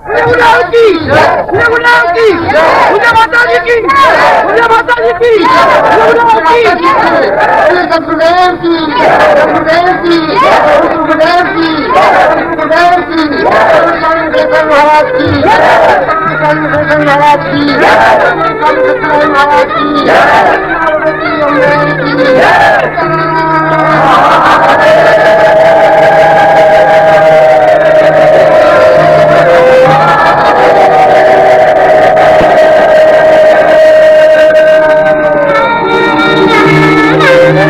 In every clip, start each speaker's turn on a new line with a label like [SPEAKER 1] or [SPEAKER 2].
[SPEAKER 1] गुरुनाम की गुरुनाम की मुझे माता जी की मुझे माता जी की गुरुनाम की
[SPEAKER 2] गुरुदेव की गुरुदेव की गुरुदेव की गुरुदेव की गुरुदेव महाराज की गुरुदेव महाराज की गुरुदेव महाराज की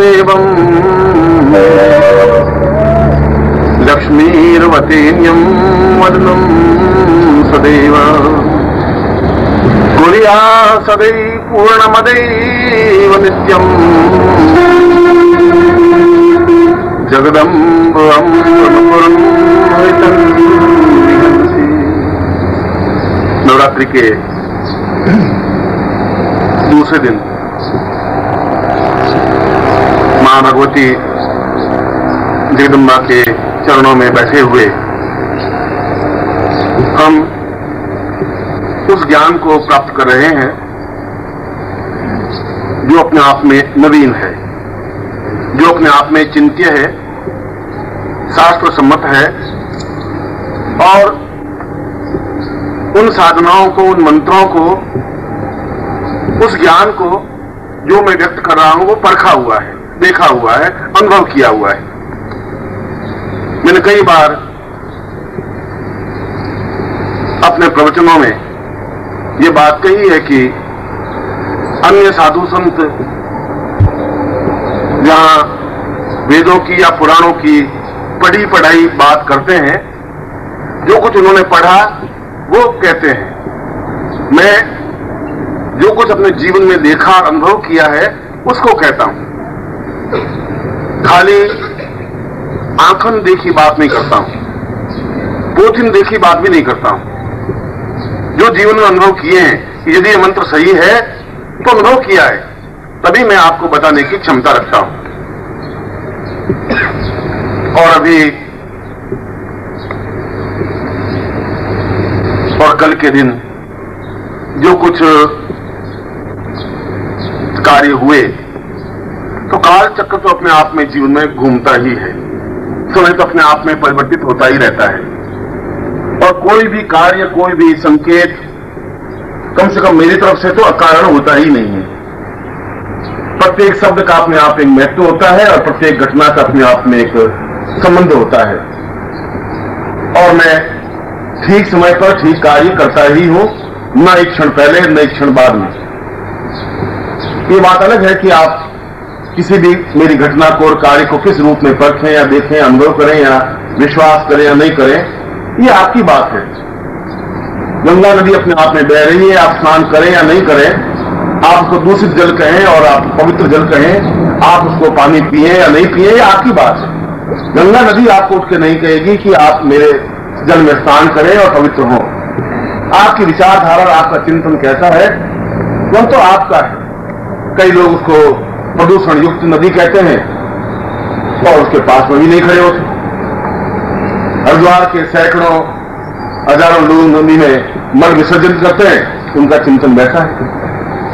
[SPEAKER 3] ദൈവം ലക്ഷ്മീർവസേന്യം വരുന്നു സദൈവ. കുറിയാ സദൈ പൂർണമദൈവ നിത്യം ജഗദംബം नवरात्रि के दूसरे माँ भगवती जगदम्बा के चरणों में बैठे हुए। हम उस ज्ञान को प्राप्त कर रहे हैं जो अपने आप में नवीन है, जो अपने आप में चिंत्य है शास्त्र सम्मत है, और उन साधनाओं को, उन मंत्रों को, उस ज्ञान को जो मैं व्यक्त कर रहा हूँ, वो परखा हुआ है। देखा हुआ है, अनुभव किया हुआ है। मैंने कई बार अपने प्रवचनों में ये बात कही है कि अन्य साधु संत जहाँ वेदों की या पुराणों की पढ़ी पढ़ाई बात करते हैं, जो कुछ उन्होंने पढ़ा, वो कहते हैं, मैं जो कुछ अपने जीवन में देखा अनुभव किया है, उसको कहता हूँ। खाली आंखन देखी बात नहीं करता हूँ। पोथिन देखी बात भी नहीं करता हूँ। जो जीवन में अनुभव किए हैं कि यदि ये मंत्र सही है तो अनुभव किया है, तभी मैं आपको बताने की क्षमता रखता हूँ। और अभी और कल के दिन जो कुछ कार्य हुए तो काल चक्र तो अपने आप में जीवन में घूमता ही है। समय तो अपने आप में परिवर्तित होता ही रहता है। और कोई भी कार्य, कोई भी संकेत कम से कम मेरी तरफ़ से तो अकारण होता ही नहीं है। प्रत्येक शब्द का अपने आप एक महत्व होता है और प्रत्येक घटना का अपने आप में एक संबंध होता है। और मैं ठीक समय पर ठीक कार्य करता ही हूँ, न एक क्षण पहले, न एक क्षण बाद में। ये बात अलग है कि आप किसी भी मेरी घटना को और कार्य को किस रूप में परखें या देखें, अनुभव करें या विश्वास करें या नहीं करें, ये आपकी बात है। गंगा नदी अपने आप में बह रही है, आप स्नान करें या नहीं करें, आप उसको दूषित जल कहें और आप पवित्र जल कहें, आप उसको पानी पिए या नहीं पिए, ये आपकी बात है। गंगा नदी आपको उठ के नहीं कहेगी कि आप मेरे जल में स्नान करें और पवित्र हों। आपकी विचारधारा और आपका चिंतन कैसा है, वह तो आपका है। कई लोग उसको प्रदूषण युक्त नदी कहते हैं, और उसके पास में भी नहीं खड़े होते। हरिद्वार के सैकड़ों, हज़ारों लोग नदी में मल विसर्जन करते हैं, उनका चिंतन बैठा है।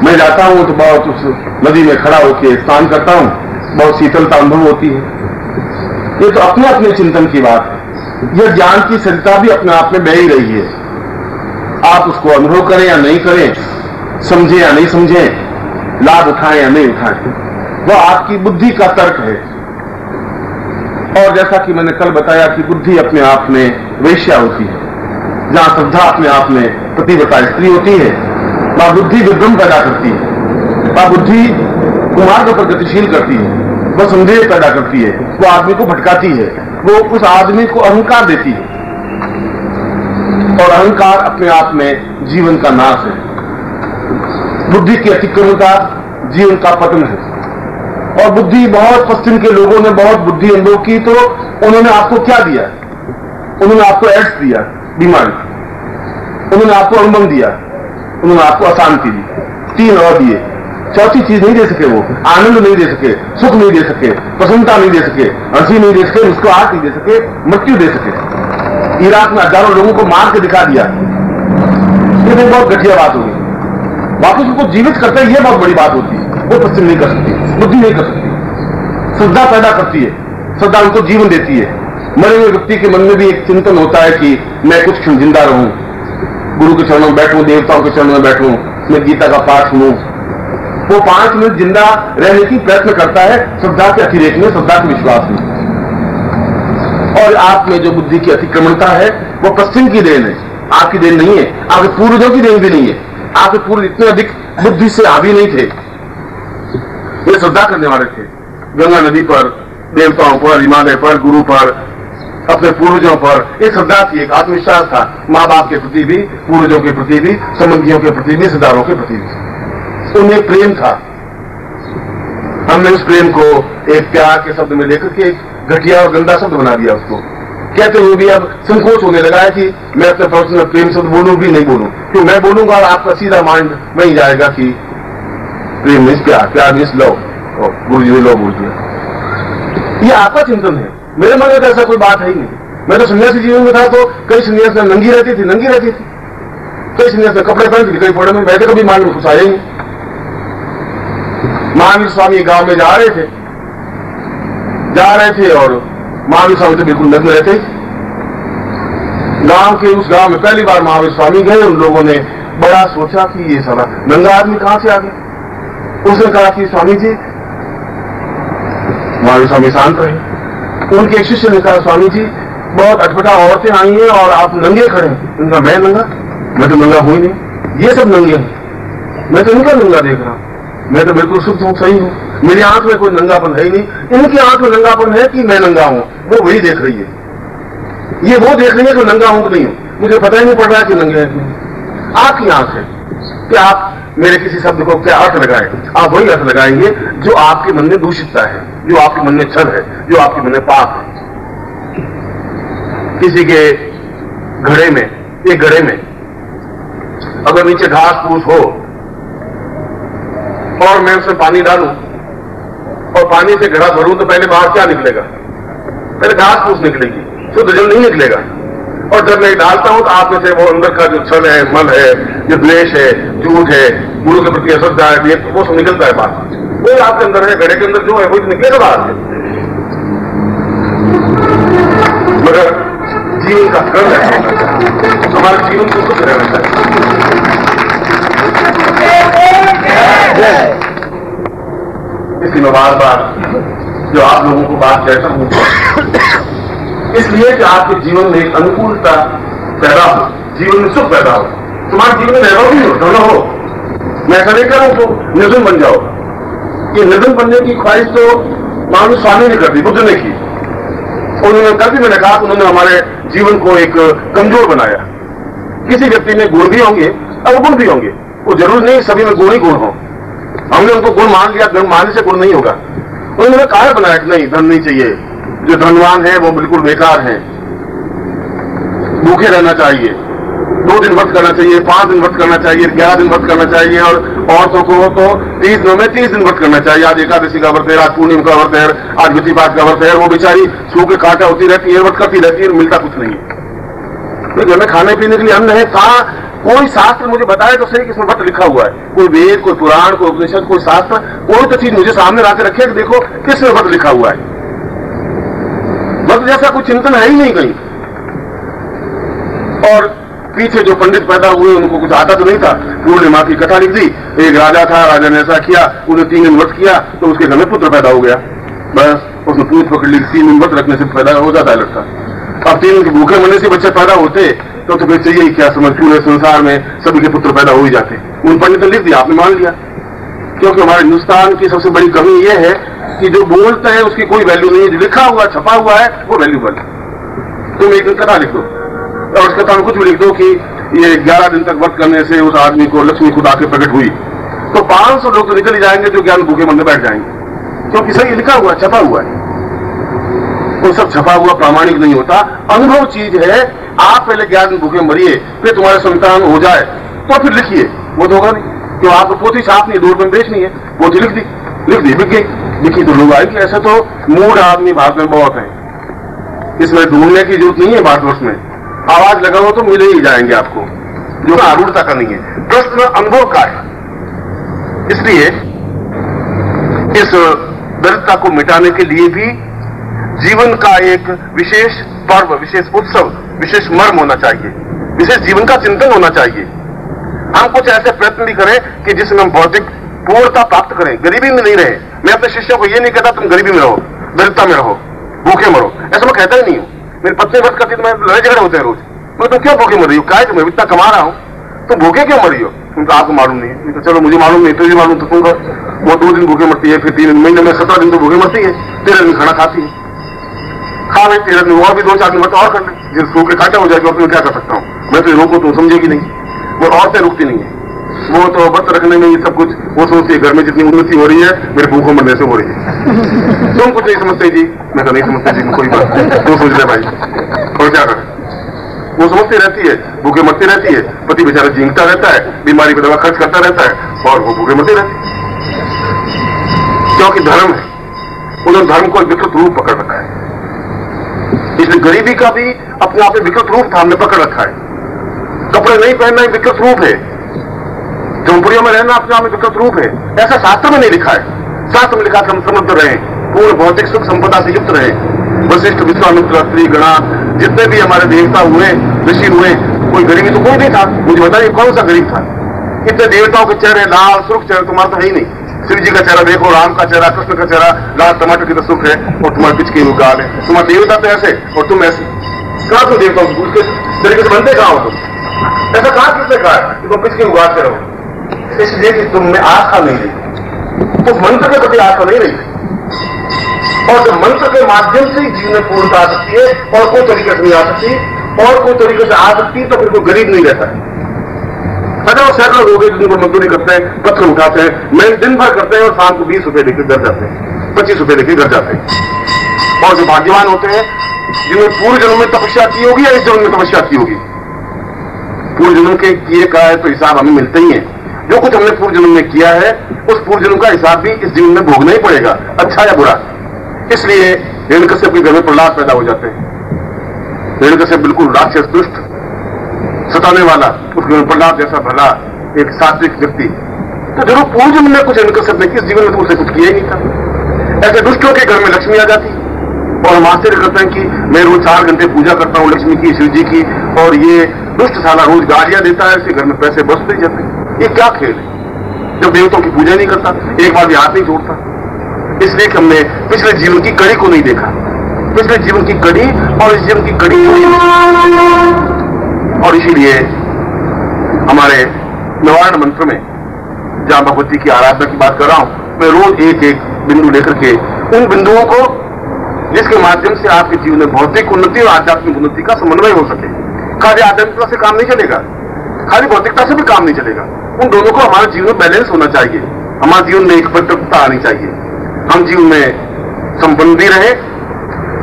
[SPEAKER 3] मैं जाता हूँ तो बहुत उस नदी में खड़ा होकर स्नान करता हूँ, बहुत शीतलता अनुभव होती है। ये तो अपने अपने चिंतन की बात है। यह ज्ञान की सरिता भी अपने आप में बह ही रही है। आप उसको अनुभव करें या नहीं करें, समझें या नहीं समझें, लाभ उठाएँ या नहीं उठाएँ। वह आपकी बुद्धि का तर्क है। और जैसा कि मैंने कल बताया कि बुद्धि अपने आप में वेश्या होती है, जहाँ श्रद्धा अपने आप में प्रतिवता स्त्री होती है, वहाँ बुद्धि विभ्रम पैदा करती है, वहाँ बुद्धि कुमार्ग पर गतिशील करती है, वह संदेह पैदा करती है वो आदमी को भटकाती है, वो उस आदमी को अहंकार देती है। और अहंकार अपने आप में जीवन का नाश है। बुद्धि की अतिक्रमणता जीवन का पतन है। और बुद्धि बहुत पश्चिम के लोगों ने बहुत बुद्धि अनुभव की तो उन्होंने आपको क्या दिया? उन्होंने आपको एड्स दिया बीमारी उन्होंने आपको अनुबंध दिया, उन्होंने आपको अशांति दी। तीन और दिए। चौथी चीज़ नहीं दे सके वो। आनंद नहीं दे सके, सुख नहीं दे सके, प्रसन्नता नहीं दे सके, हँसी नहीं दे सके उसको मुस्कुराहट नहीं दे सके, मृत्यु दे सके। इराक में हज़ारों लोगों को मार के दिखा दिया। ये तो बहुत घटिया बात होगी वापस उनको जीवित करते ये बहुत बड़ी बात होती है। वो पश्चिम नहीं कर सकती। बुद्धि नहीं कर सकती श्रद्धा पैदा करती है, श्रद्धा उनको जीवन देती है। मरे हुए व्यक्ति के मन में भी एक चिंतन होता है कि मैं कुछ क्षण ज़िंदा रहूँ, गुरु के चरणों में बैठूं, देवताओं के चरणों में बैठूं, मैं गीता का पाठ सुनूं। वो पाँच मिनट ज़िंदा रहने की प्रयत्न करता है, श्रद्धा के अतिरेक में, श्रद्धा के विश्वास में। और आप में जो बुद्धि की अतिक्रमणता है, वो पश्चिम की देन है। आपकी देन नहीं है, आपके पूर्वजों की देन भी नहीं है। आपके पूर्व इतने अधिक बुद्धि से हावी नहीं थे। ये श्रद्धा करने वाले थे। गंगा नदी पर, देवताओं पर, हिमालय पर, गुरु पर, अपने पूर्वजों पर। एक श्रद्धा थी एक आत्मविश्वास था। माँ बाप के प्रति भी, पूर्वजों के प्रति भी, संबंधियों के प्रति भी, रिश्तेदारों के प्रति भी। उन्हें प्रेम था। हमने उस प्रेम को एक प्यार के शब्द में लेकर के घटिया और गंदा शब्द बना दिया उसको। कहते हुए भी अब संकोच होने लगा है कि मैं अपने पड़ोसी में प्रेम शब्द बोलूँ भी नहीं बोलूँ। क्यों? मैं बोलूँगा और आपका सीधा माइंड वही जाएगा कि प्रेम मीन्स प्यार प्यार मीन्स लव और गुरु जी ने लव दिया ये आपका चिंतन है। मेरे मन में तो ऐसा कोई बात है ही नहीं। मैं तो सन्यासी जीवन में था तो कई सन्यास में नंगी रहती थी, नंगी रहती थी। कई सन्यास में कपड़े पहनती थी कई पड़े में बैठे, कभी माइंड में घुस आया ही नहीं महावीर स्वामी गाँव में जा रहे थे। जा रहे थे और महावीर स्वामी तो बिल्कुल नग्न रहते गाँव के उस गाँव में पहली बार महावीर स्वामी गए, उन लोगों ने बड़ा सोचा कि ये सारा नंगा आदमी कहाँ से आ गया? उसने कहा कि स्वामी जी महावीर स्वामी शांत रहे। उनके एक शिष्य ने कहा, स्वामी जी, बहुत अटपटा औरतें आई हैं और आप नंगे खड़े हैं। उनका मैं नंगा? मैं तो नंगा हुई नहीं। ये सब नंगे हैं। मैं तो इनका नंगा देख रहा हूँ। मैं तो बिल्कुल शुद्ध हूँ, सही हूँ। मेरी आँख में कोई नंगापन है ही नहीं। इनकी आँख में नंगापन है कि मैं नंगा हूँ। वो वही देख रही है। ये वो देख रही है कि नंगा हूँ कि नहीं हूँ। मुझे पता ही नहीं पड़ रहा कि नंगे है आपकी आँख है। कि आप मेरे किसी शब्द को क्या अर्थ लगाए? आप वही अर्थ लगाएँगे जो आपके मन में दूषितता है, जो आपके मन में छल है, जो आपके मन में पाप है। किसी के घड़े में, एक घड़े में, अगर नीचे घास फूस हो, और मैं उसमें पानी डालूं, और पानी से घड़ा भरूं तो पहले बाहर क्या निकलेगा? पहले घास फूस निकलेगी शुद्ध जल नहीं निकलेगा। और जब मैं डालता हूँ तो आप में से वो अंदर का जो छल है मन है, जो द्वेष है, झूठ है गुरु के प्रति अश्रद्धा है, ये वो सब निकलता है बाहर। वो आपके अंदर है, घड़े के अंदर जो है, वो निकलेगा बाहर से। मगर जीवन का क्रम होना चाहिए हमारे जीवन को खुश रहना चाहिए। इसलिए मैं बार बार जो आप लोगों को बात कहता हूँ इसलिए कि आपके जीवन में एक अनुकूलता पैदा हो, जीवन में सुख पैदा हो। तुम्हारे जीवन में वैभव भी हो, दोनों हो। मैं ऐसा नहीं करूँ तो निर्धन बन जाओ। ये निर्धन बनने की ख्वाहिश तो महावीर स्वामी ने कर दी, बुद्ध ने की। उन्होंने कर दी, मैंने कहा उन्होंने हमारे जीवन को एक कमज़ोर बनाया। किसी व्यक्ति में गुण भी होंगे, अवगुण भी होंगे। वो ज़रूर नहीं, सभी में गुण ही गुण हो। हमने उनको गुण मान लिया गुण मानने से गुण नहीं होगा। उन्होंने कहा बनाया कि नहीं, धन नहीं चाहिए। जो धनवान है, वो बिल्कुल बेकार है। भूखे रहना चाहिए। दो दिन व्रत करना चाहिए, पाँच दिन व्रत करना चाहिए, ग्यारह दिन व्रत करना चाहिए, और औरतों को तो तीस दिनों में तीस दिन व्रत करना चाहिए। आज एकादशी का व्रत है, आज पूर्णिम का व्रत है, आज विधिपात का व्रत है, वो बेचारी सूखे काटा होती रहती है, व्रत करती रहती है मिलता कुछ नहीं तो घर में खाने पीने के लिए अन्न है कहा कोई शास्त्र मुझे बताए तो सही किसमें व्रत लिखा हुआ है। कोई वेद, कोई पुराण, कोई उपनिषद, कोई शास्त्र, कोई तो चीज़ मुझे सामने लाके रखे देखो किसमें व्रत लिखा हुआ है। व्रत जैसा कोई चिंतन है ही नहीं कहीं। और पीछे जो पंडित पैदा हुए, उनको कुछ आता तो नहीं था। पूर्णिमा की कथा लिख दी। एक राजा था, राजा ने ऐसा किया उन्हें तीन दिन व्रत किया तो उसके घर में पुत्र पैदा हो गया। बस, उसने पूछ पकड़ ली, तीन दिन व्रत रखने से पैदा हो जाता है लड़का। अब तीन दिन भूखे मरने से बच्चे पैदा होते तो तुम्हें तो चाहिए क्या समझ पूरे संसार में सभी के पुत्र पैदा हो ही जाते। उन पंडित ने लिख दिया, आपने मान लिया। क्योंकि हमारे हिंदुस्तान की सबसे बड़ी कमी यह है कि जो बोलता है उसकी कोई वैल्यू नहीं है लिखा हुआ, छपा हुआ है, वो वैल्यूबल है। तुम एक दिन कथा लिख दो। और उस कथा में कुछ भी लिख दो कि ये ग्यारह दिन तक व्रत करने से उस आदमी को लक्ष्मी खुद आके प्रकट हुई। तो 500 लोग तो निकल ही जाएँगे जो ज्ञान भूखे मन में बैठ जाएँगे। क्योंकि सही लिखा हुआ, छपा हुआ है। वो सब छपा हुआ प्रामाणिक नहीं होता। अनुभव चीज़ है, आप पहले ज्ञान भूखे मरिए, फिर तुम्हारे संतान हो जाए तो फिर लिखिए। वो तो होगा नहीं। क्यों? आपको पोथी छाप नहीं दो रुपये में बेचनी है। पोथी लिख दी लिख दी, बिक गई। लिखी तो लोग आएगी ऐसे तो मूड आदमी भारत में बहुत है। इसमें ढूँढने की ज़रूरत नहीं है भारतवर्ष में। आवाज़ लगाओ तो मिले ही जाएँगे आपको। जो आरूढ़ता का नहीं है। प्रश्न अनुभव का है। इसलिए इस दरिद्रता को मिटाने के लिए भी जीवन का एक विशेष पर्व, विशेष उत्सव, विशेष मर्म होना चाहिए। विशेष जीवन का चिंतन होना चाहिए। हम कुछ ऐसे प्रयत्न भी करें कि जिसमें हम भौतिक पूर्णता प्राप्त करें। गरीबी में नहीं रहे। मैं अपने शिष्यों को ये नहीं कहता तुम गरीबी में रहो, दरिद्रता में रहो, भूखे मरो। ऐसा मैं कहता ही नहीं हूँ। मेरी पत्नी व्रत करती तो मैं लड़ाई झगड़े होते हैं रोज। मैं तुम क्यों भूखे मर रही हो? क्या तुम्हें इतना कमा रहा हूँ? तुम भूखे क्यों मरी हो? तुम तो आपको मालूम नहीं है। तो चलो, मुझे मालूम नहीं, तुझे मालूम तो तुम वो दो दिन भूखे मरती है, फिर तीन महीने में सत्रह दिन तो भूखे मरती है। तेरह दिन खाना खाती है। खा भाई तेरह दिन और भी दो चार दिन तो और कर ले। जिस के काटा हो जाएगी और क्या कर सकता हूँ? मैं तो रोको तुम समझेगी नहीं। वो औरतें रुकती नहीं है। वो तो व्रत रखने में ये सब कुछ वो सोचती है घर में जितनी उन्नति हो रही है मेरे भूखों मरने से हो रही है। तुम कुछ नहीं समझते जी। मैं तो नहीं समझते जी कोई बात नहीं। तू सोच ले भाई। और क्या करें? वो समझती रहती है भूखे मरती रहती है पति बेचारा जींगता रहता है बीमारी पर दवा खर्च करता रहता है और वो भूखे मरती रहती है। क्योंकि धर्म है उन्होंने धर्म को विकृत रूप पकड़ रखा है। इसलिए गरीबी का भी अपने आप में विकृत रूप था हमने पकड़ रखा है। कपड़े नहीं पहनना विकृत रूप है। झोंपड़ियों में रहना अपने आप में विकृत रूप है। ऐसा शास्त्र में नहीं लिखा है। शास्त्र में लिखा हम समृद्ध रहे, पूर्ण भौतिक सुख संपदा से युक्त रहे। वशिष्ठ, विश्वामित्र, स्त्री, गणा, जितने भी हमारे देवता हुए, ऋषि हुए, कोई गरीबी तो कोई नहीं था। मुझे बताइए कौन सा गरीब था? इतने देवताओं के चेहरे, लाल सुख चेहरे तुम्हारा तो है ही नहीं। शिव जी का चेहरा देखो, राम का चेहरा, कृष्ण का चेहरा, लाल टमाटर की तो सुख है, और तुम्हारे पिच की गाल है। तुम्हारे देवता तो ऐसे, और तुम ऐसे। कहा तुम देवताओं तरीके से बनते कहा हो तुम? ऐसा कहा किसने कहा कि तुम पिच की उगाते रहो इसलिए कि तुम में आस्था नहीं रही। तो मंत्र के प्रति आस्था नहीं रही। और जब मंत्र के माध्यम से ही जीवन पूर्णता आ सकती है, और कोई तरीके से नहीं आ सकती, और कोई तरीके से आ सकती तो फिर कोई गरीब नहीं रहता। है अगर वो सैकड़ों लोग हैं जिनको मजदूरी करते हैं, पत्थर उठाते हैं, मैं दिन भर करते हैं और शाम को बीस रुपए लेकर घर जाते हैं, पच्चीस रुपए लेकर घर जाते हैं। और जो भाग्यवान होते हैं, जिन्होंने पूर्व जन्म में तपस्या की होगी या इस जन्म में तपस्या की होगी? पूर्व जन्म के किए का है तो हिसाब हमें मिलते ही है। जो कुछ हमने पूर्व जन्म में किया है, उस पूर्व जन्म का हिसाब भी इस जीवन में भोगना ही पड़ेगा अच्छा या बुरा। इसलिए हिरण्यकश्यप के घर में प्रहलाद पैदा हो जाते हैं। हिरण्यकश्यप बिल्कुल राक्षस दुष्ट, सताने वाला, उस घर में प्रहलाद जैसा भला एक सात्विक व्यक्ति। तो ज़रूर पूर्व जन्म में कुछ हिरण्यकश्यप ने किस जीवन में तो उसे कुछ किया ही नहीं था। ऐसे दुष्टों के घर में लक्ष्मी आ जाती। और हम आश्चर्य करते हैं कि मैं रोज चार घंटे पूजा करता हूँ लक्ष्मी की, शिव जी की, और ये दुष्ट साला रोज गाड़ियाँ देता है इसके घर में पैसे बसते ही जाते। हैं ये क्या खेल है? जब देवताओं की पूजा नहीं करता, एक बार भी हाथ नहीं जोड़ता। इसलिए कि हमने पिछले जीवन की कड़ी को नहीं देखा। पिछले जीवन की कड़ी और इस जीवन की कड़ी और इसीलिए हमारे निवारण मंत्र में, जहाँ भगवती की आराधना की बात कर रहा हूँ, मैं रोज एक एक बिंदु लेकर के उन बिंदुओं को, जिसके माध्यम से आपके जीवन में भौतिक उन्नति और आध्यात्मिक उन्नति का समन्वय हो सके। खाली आध्यात्मिकता से काम नहीं चलेगा। खाली भौतिकता से भी काम नहीं चलेगा। उन दोनों को हमारे जीवन में बैलेंस होना चाहिए। हमारे जीवन में एक पवित्रता आनी चाहिए। हम जीवन में संपन्न भी रहे,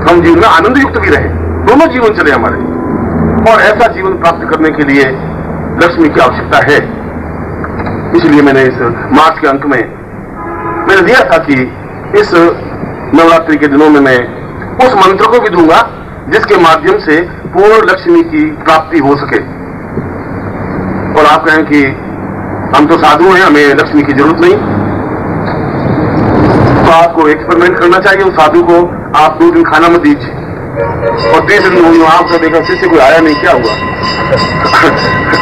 [SPEAKER 3] हम जीवन में आनंद युक्त भी रहे। दोनों जीवन चले हमारे। और ऐसा जीवन प्राप्त करने के लिए लक्ष्मी की आवश्यकता है। इसलिए मैंने इस मार्च के अंक में मैंने दिया था कि इस नवरात्रि के दिनों में मैं उस मंत्र को भी दूँगा, जिसके माध्यम से पूर्ण लक्ष्मी की प्राप्ति हो सके। और आप कहें कि हम तो साधु हैं, हमें लक्ष्मी की ज़रूरत नहीं। तो आपको एक्सपेरिमेंट करना चाहिए उस साधु को। आप दो दिन खाना मत दीजिए। और तीसरे दिन वही आपका देखा शिष्य कोई आया नहीं, क्या हुआ?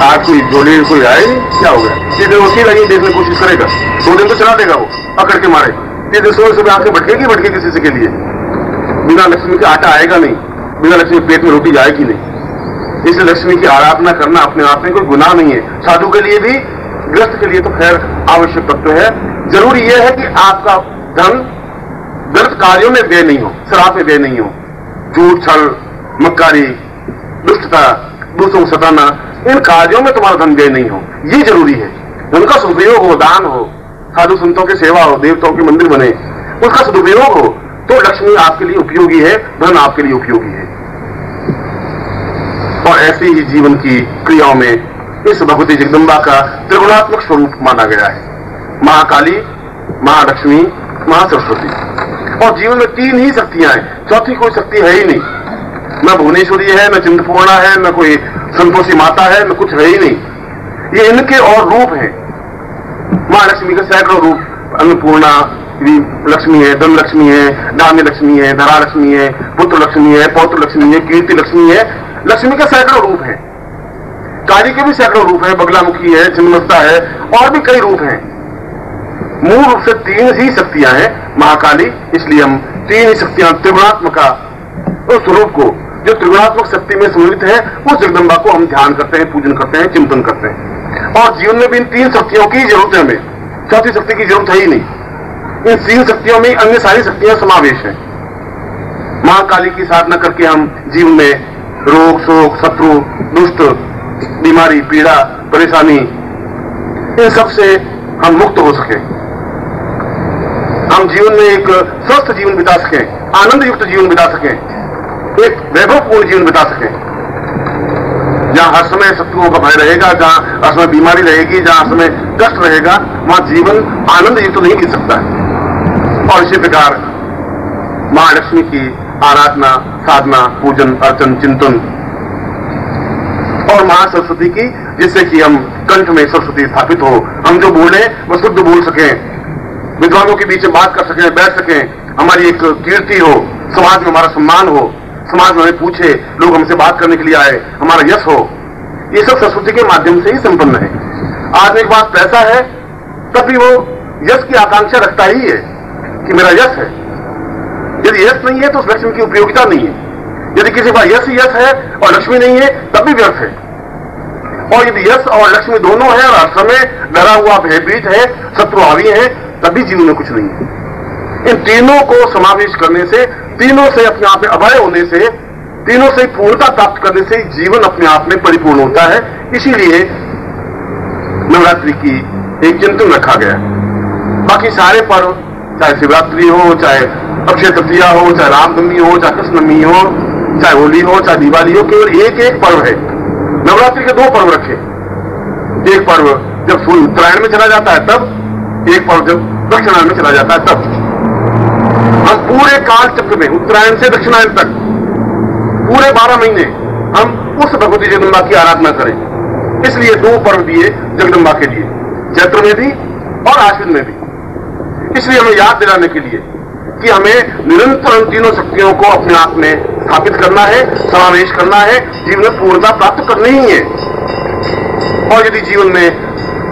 [SPEAKER 3] आज कोई जोड़ी कोई आया नहीं, क्या तीसरे दिन उसी लगी देखने कोशिश करेगा। दो दिन तो चला देगा वो, पकड़ के मारे ये सुबह सुबह आँखें भटकेगी, भटके किसी से के लिए। बिना लक्ष्मी के आटा आएगा नहीं, बिना लक्ष्मी पेट में रोटी जाएगी नहीं। इसलिए लक्ष्मी की आराधना करना अपने आप में कोई गुनाह नहीं है। साधु के लिए भी ग्रस्त के लिए तो खैर आवश्यक तत्व है। ज़रूरी यह है कि आपका धन गलत कार्यों में व्यय नहीं हो शराब में व्यय नहीं हो। झूठ छल, मक्कारी, दुष्टता, दूसरों को सताना, इन कार्यों में तुम्हारा धन व्यय नहीं हो। ये ज़रूरी है। उनका सदुपयोग हो, दान हो, साधु संतों की सेवा हो, देवताओं के मंदिर बने उसका सदुपयोग हो तो लक्ष्मी आपके लिए उपयोगी है, धन आपके लिए उपयोगी है। और ऐसे ही जीवन की क्रियाओं में इस भगवती जगदम्बा का त्रिगुणात्मक स्वरूप माना गया है। महाकाली, महालक्ष्मी, महासरस्वती। और जीवन में तीन ही शक्तियाँ हैं। चौथी कोई शक्ति है ही नहीं। न भुवनेश्वरी है, न चिंतपूर्णा है, न कोई संतोषी माता है, न कुछ है ही नहीं। ये इनके और रूप हैं। महालक्ष्मी का सैकड़ों रूप। अन्नपूर्णा लक्ष्मी है धन लक्ष्मी है धान्य लक्ष्मी है धरा लक्ष्मी है पुत्र लक्ष्मी है पौत्र लक्ष्मी है कीर्ति लक्ष्मी है। लक्ष्मी का सैकड़ों रूप हैं। काली के भी सैकड़ों रूप है, बगलामुखी है, छिन्नमस्ता है, और भी कई रूप हैं। मूल रूप से तीन ही शक्तियाँ हैं, महाकाली, इसलिए हम तीन ही शक्तियाँ त्रिगुणात्मका उस रूप को, जो त्रिगुणात्मक शक्ति में सम्मिलित है, उस जगदम्बा को हम ध्यान करते हैं, पूजन करते हैं, चिंतन करते हैं। और जीवन में भी इन तीन शक्तियों की ज़रूरत है हमें। चौथी शक्ति की ज़रूरत है ही नहीं। इन तीन शक्तियों में अन्य सारी शक्तियाँ समावेश है। महाकाली की साधना करके हम जीवन में रोग, शोक, शत्रु, दुष्ट बीमारी, पीड़ा, परेशानी, इन सबसे हम मुक्त हो सके। हम जीवन में एक स्वस्थ जीवन बिता सकें आनंद युक्त जीवन बिता सकें, एक वैभवपूर्ण जीवन बिता सकें। जहाँ हर समय शत्रुओं का भय रहेगा, जहाँ हर समय बीमारी रहेगी, जहाँ हर समय कष्ट रहेगा, वहाँ जीवन आनंद युक्त नहीं मिल सकता है। और इसी प्रकार महालक्ष्मी की आराधना, साधना, पूजन, अर्चन, चिंतन और महासरस्वती की, जिससे कि हम कंठ में सरस्वती स्थापित हो। हम जो बोले, वो शुद्ध बोल सकें। विद्वानों के बीच में बात कर सकें, बैठ सकें। हमारी एक कीर्ति हो, समाज में हमारा सम्मान हो। समाज में हमें पूछे, लोग हमसे बात करने के लिए आए, हमारा यश हो। ये सब सरस्वती के माध्यम से ही संपन्न है। आज एक बात पैसा है तब भी वो यश की आकांक्षा रखता ही है कि मेरा यश है। यदि यश नहीं है तो उस लक्ष्मी की उपयोगिता नहीं है। यदि किसी का यश यश है और लक्ष्मी नहीं है, तब भी व्यर्थ है। और यदि यश और लक्ष्मी दोनों है और हर समय डरा हुआ भयभीत है, शत्रु आवी है, तब भी जीवन में कुछ नहीं है। इन तीनों को समावेश करने से, तीनों से अपने आप में अभय होने से, तीनों से पूर्णता प्राप्त करने से जीवन अपने आप में परिपूर्ण होता है। इसीलिए नवरात्रि की एक चिंतन रखा गया बाकी सारे पर्व, चाहे शिवरात्रि हो, चाहे अक्षय तृतीया हो, चाहे रामनवमी हो, चाहे कृष्णमी हो चाहे होली हो, चाहे दिवाली हो, केवल एक एक पर्व है। नवरात्रि के दो पर्व रखे। एक पर्व जब सूर्य उत्तरायण में चला जाता है, तब एक पर्व जब दक्षिणायन में चला जाता है, तब। हम पूरे काल चक्र में, उत्तरायण से दक्षिणायन तक, पूरे बारह महीने हम उस भगवती जगदम्बा की आराधना करें। इसलिए दो पर्व दिए जगदम्बा के लिए, चैत्र में भी और आश्विन में भी। इसलिए हमें याद दिलाने के लिए कि हमें निरंतर तीनों शक्तियों को अपने आप में स्थापित करना है, समावेश करना है, जीवन में पूर्णता प्राप्त करनी ही है। और यदि जीवन में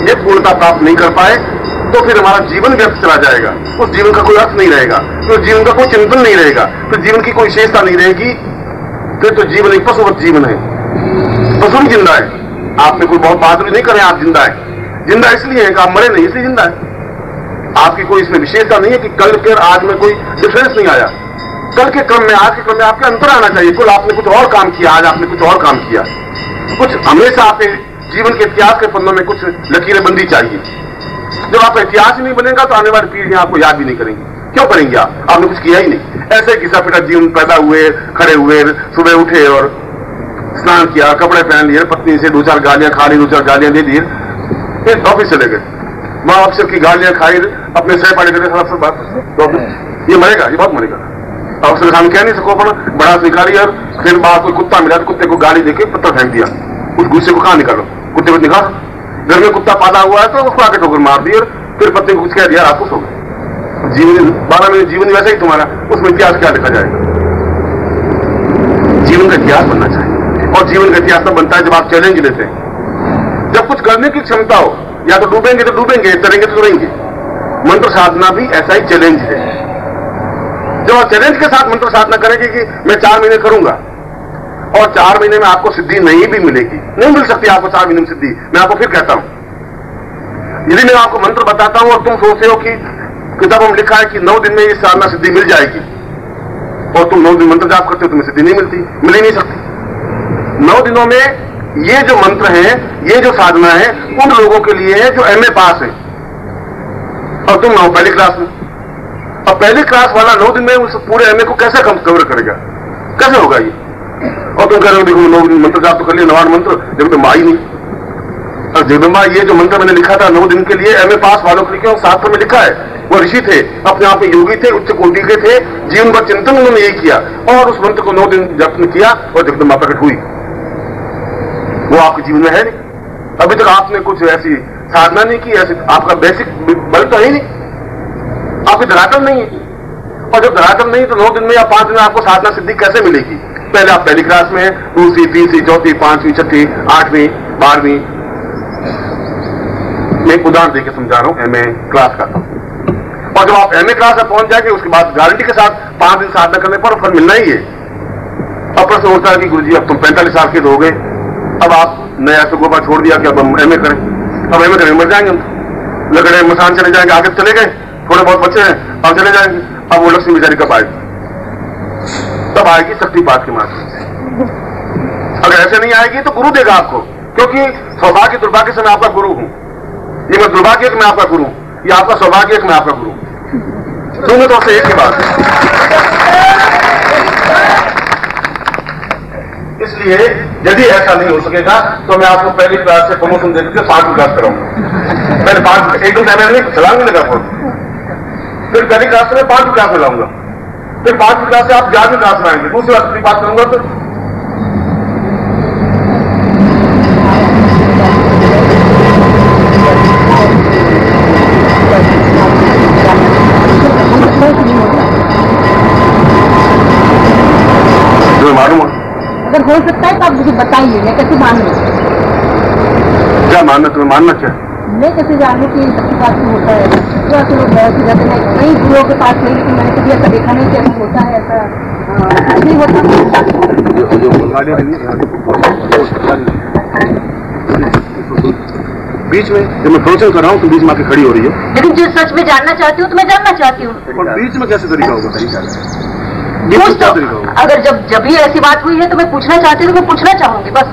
[SPEAKER 3] ये पूर्णता प्राप्त नहीं कर पाए तो फिर हमारा जीवन व्यर्थ चला जाएगा। उस जीवन का कोई अर्थ नहीं रहेगा। तो जीवन का कोई चिंतन नहीं रहेगा। तो जीवन की कोई विशेषता नहीं रहेगी। फिर तो जीवन एक पशुवत जीवन है। पशु भी ज़िंदा है। आपने कोई बहुत बहादुरी नहीं करे, आप ज़िंदा है। ज़िंदा इसलिए है कि आप मरे नहीं, इसलिए ज़िंदा है। आपकी कोई इसमें विशेषता नहीं है कि कल, फिर आज में कोई डिफरेंस नहीं आया। कल के क्रम में, आज के क्रम में आपके अंतर आना चाहिए। कुल आपने कुछ और काम किया, आज आपने कुछ और काम किया। कुछ हमेशा आपके जीवन के इतिहास के पन्नों में कुछ लकीरें बंदी चाहिए। जब आपका इतिहास नहीं बनेगा तो आने वाली पीढ़ियाँ आपको याद भी नहीं करेंगी। क्यों करेंगे आप? आपने कुछ किया ही नहीं। ऐसे किसा पिटा जीवन पैदा हुए, खड़े हुए, सुबह उठे और स्नान किया, कपड़े पहन लिए, पत्नी से दो चार गालियाँ खा ली, दो चार गालियाँ दे दी, फिर ऑफ़िस चले गए। माँ अफसर की गालियाँ खाई, अपने सह पाड़ी करके खराब बात तो ये मरेगा, ये बहुत मरेगा। अफसर हम कह नहीं सको, पर बड़ा निकाली और फिर बाहर कोई कुत्ता मिला तो कुत्ते को गाली देके पत्थर फेंक दिया। उस गुस्से को कहाँ निकालो? कुत्ते को निकाल। घर में कुत्ता पाला हुआ है तो उसको आके ठोकर मार दी और फिर पत्नी को कुछ कह दिया आपको सो गए। जीवन, बारह महीने जीवन वैसा ही तुम्हारा, उसमें इतिहास क्या लिखा जाएगा? जीवन का इतिहास बनना चाहिए। और जीवन का इतिहास तब बनता है जब आप चैलेंज लेते हैं। जब कुछ करने की क्षमता हो, या तो डूबेंगे तो डूबेंगे, तरेंगे तो तरेंगे। मंत्र साधना भी ऐसा ही चैलेंज है। आप चैलेंज के साथ मंत्र साधना करेंगे कि मैं चार महीने करूँगा, और चार महीने में आपको सिद्धि नहीं भी मिलेगी। नहीं मिल सकती आपको चार महीने में सिद्धि। मैं आपको फिर कहता हूँ। यदि मैं आपको मंत्र बताता हूँ और तुम सोचते हो कि किताब में लिखा है कि नौ दिन में ये साधना सिद्धि मिल जाएगी, और तुम नौ दिन मंत्र जाप करते हो, तुम्हें सिद्धि नहीं मिलती, मिल ही नहीं सकती। नौ दिनों में ये जो मंत्र है, ये जो साधना है, उन लोगों के लिए है जो एमए पास है। और तुम नौ पहली क्लास में अब पहली क्लास वाला नौ दिन में उस पूरे एमए को कैसे कम कवर करेगा? कैसे होगा ये? और तुम कह रहे हो, देखो, नौ दिन मंत्र जाप तो कर लिया नवान मंत्र। जब तुम आई नहीं। और जगदम्बा, ये जो मंत्र मैंने लिखा था नौ दिन के लिए एमए पास वालों के लिए क्यों? शास्त्र में लिखा है। वो ऋषि थे, अपने आप में योगी थे, उच्च कोटि के थे, जीवन भर चिंतन उन्होंने यही किया। और उस मंत्र को नौ दिन जप किया, और जगदम्बा प्रकट हुई। वो आपके जीवन में है नहीं। अभी तक आपने कुछ ऐसी साधना नहीं की, ऐसी आपका बेसिक बल तो है नहीं। आपकी धरातल नहीं है और जब धरातल नहीं तो नौ दिन में या पाँच दिन में आपको साधना सिद्धि कैसे मिलेगी? पहले आप पहली क्लास में दूसरी, तीसरी, चौथी, पांचवी, छठी, आठवीं, बारहवीं। मैं एक उदाहरण देकर समझा रहा हूँ एमए क्लास का। और जब आप एमए क्लास में पहुँच जाएँगे, उसके बाद गारंटी के साथ पाँच दिन साधना करने पर फल मिलना ही है। अब प्रश्न होता है कि गुरु जी अब तुम पैंतालीस साल के तो हो गए। अब आप नया सुगोपा छोड़ दिया कि अब हम एमए करें। अब एमए करें, मर जाएँगे हम लगड़े मसान चले जाएँगे, आगे चले गए। थोड़े बहुत बच्चे हैं, अब चले जाएँगे। अब वो लक्ष्मी बेचारी कब आएगी तब आएगी शक्तिपात के माध्यम अगर ऐसे नहीं आएगी तो गुरु देगा आपको। क्योंकि सौभाग्य दुर्भाग्य से मैं आपका गुरु हूँ। ये मैं दुर्भाग्य मैं आपका गुरु हूँ। ये आपका सौभाग्य मैं आपका गुरु हूँ। तो से एक ही बात। है इसलिए यदि ऐसा नहीं हो सकेगा तो मैं आपको पहली क्लास से प्रमोशन देकर पांचवी क्लास कराऊँगा। मैंने पाँच एक दो नहीं, चलाऊँगा लगा फ़ोन फिर पहली क्लास मैं पांचवी क्लास में लाऊँगा। फिर पांचवी क्लास से आप ग्यारहवीं क्लास में आएँगे। दूसरी की बात करूँगा तो मालूम हो
[SPEAKER 4] अगर हो सकता है तो आप मुझे बताइए मैं कैसे मान? लूँ
[SPEAKER 3] क्या मानना तुम्हें मानना क्या?
[SPEAKER 4] मैं कैसे जानू कि सबके पास में होता है? जो ऐसे लोग बहुत ही जाते हैं कई गुरुओं के पास नहीं लेकिन मैंने कभी ऐसा देखा नहीं कि ऐसा होता है ऐसा नहीं होता।
[SPEAKER 3] लगी बीच में जब मैं प्रवचन कर रहा हूँ तो बीच में आके खड़ी हो रही है।
[SPEAKER 4] लेकिन जो सच में जानना चाहती हूँ तो मैं जानना चाहती हूँ।
[SPEAKER 3] और बीच में कैसे तरीका होगा
[SPEAKER 4] तो
[SPEAKER 3] तरीका
[SPEAKER 4] अगर जब जब भी ऐसी बात हुई है तो मैं पूछना चाहती हूँ तो मैं पूछना चाहूँगी बस।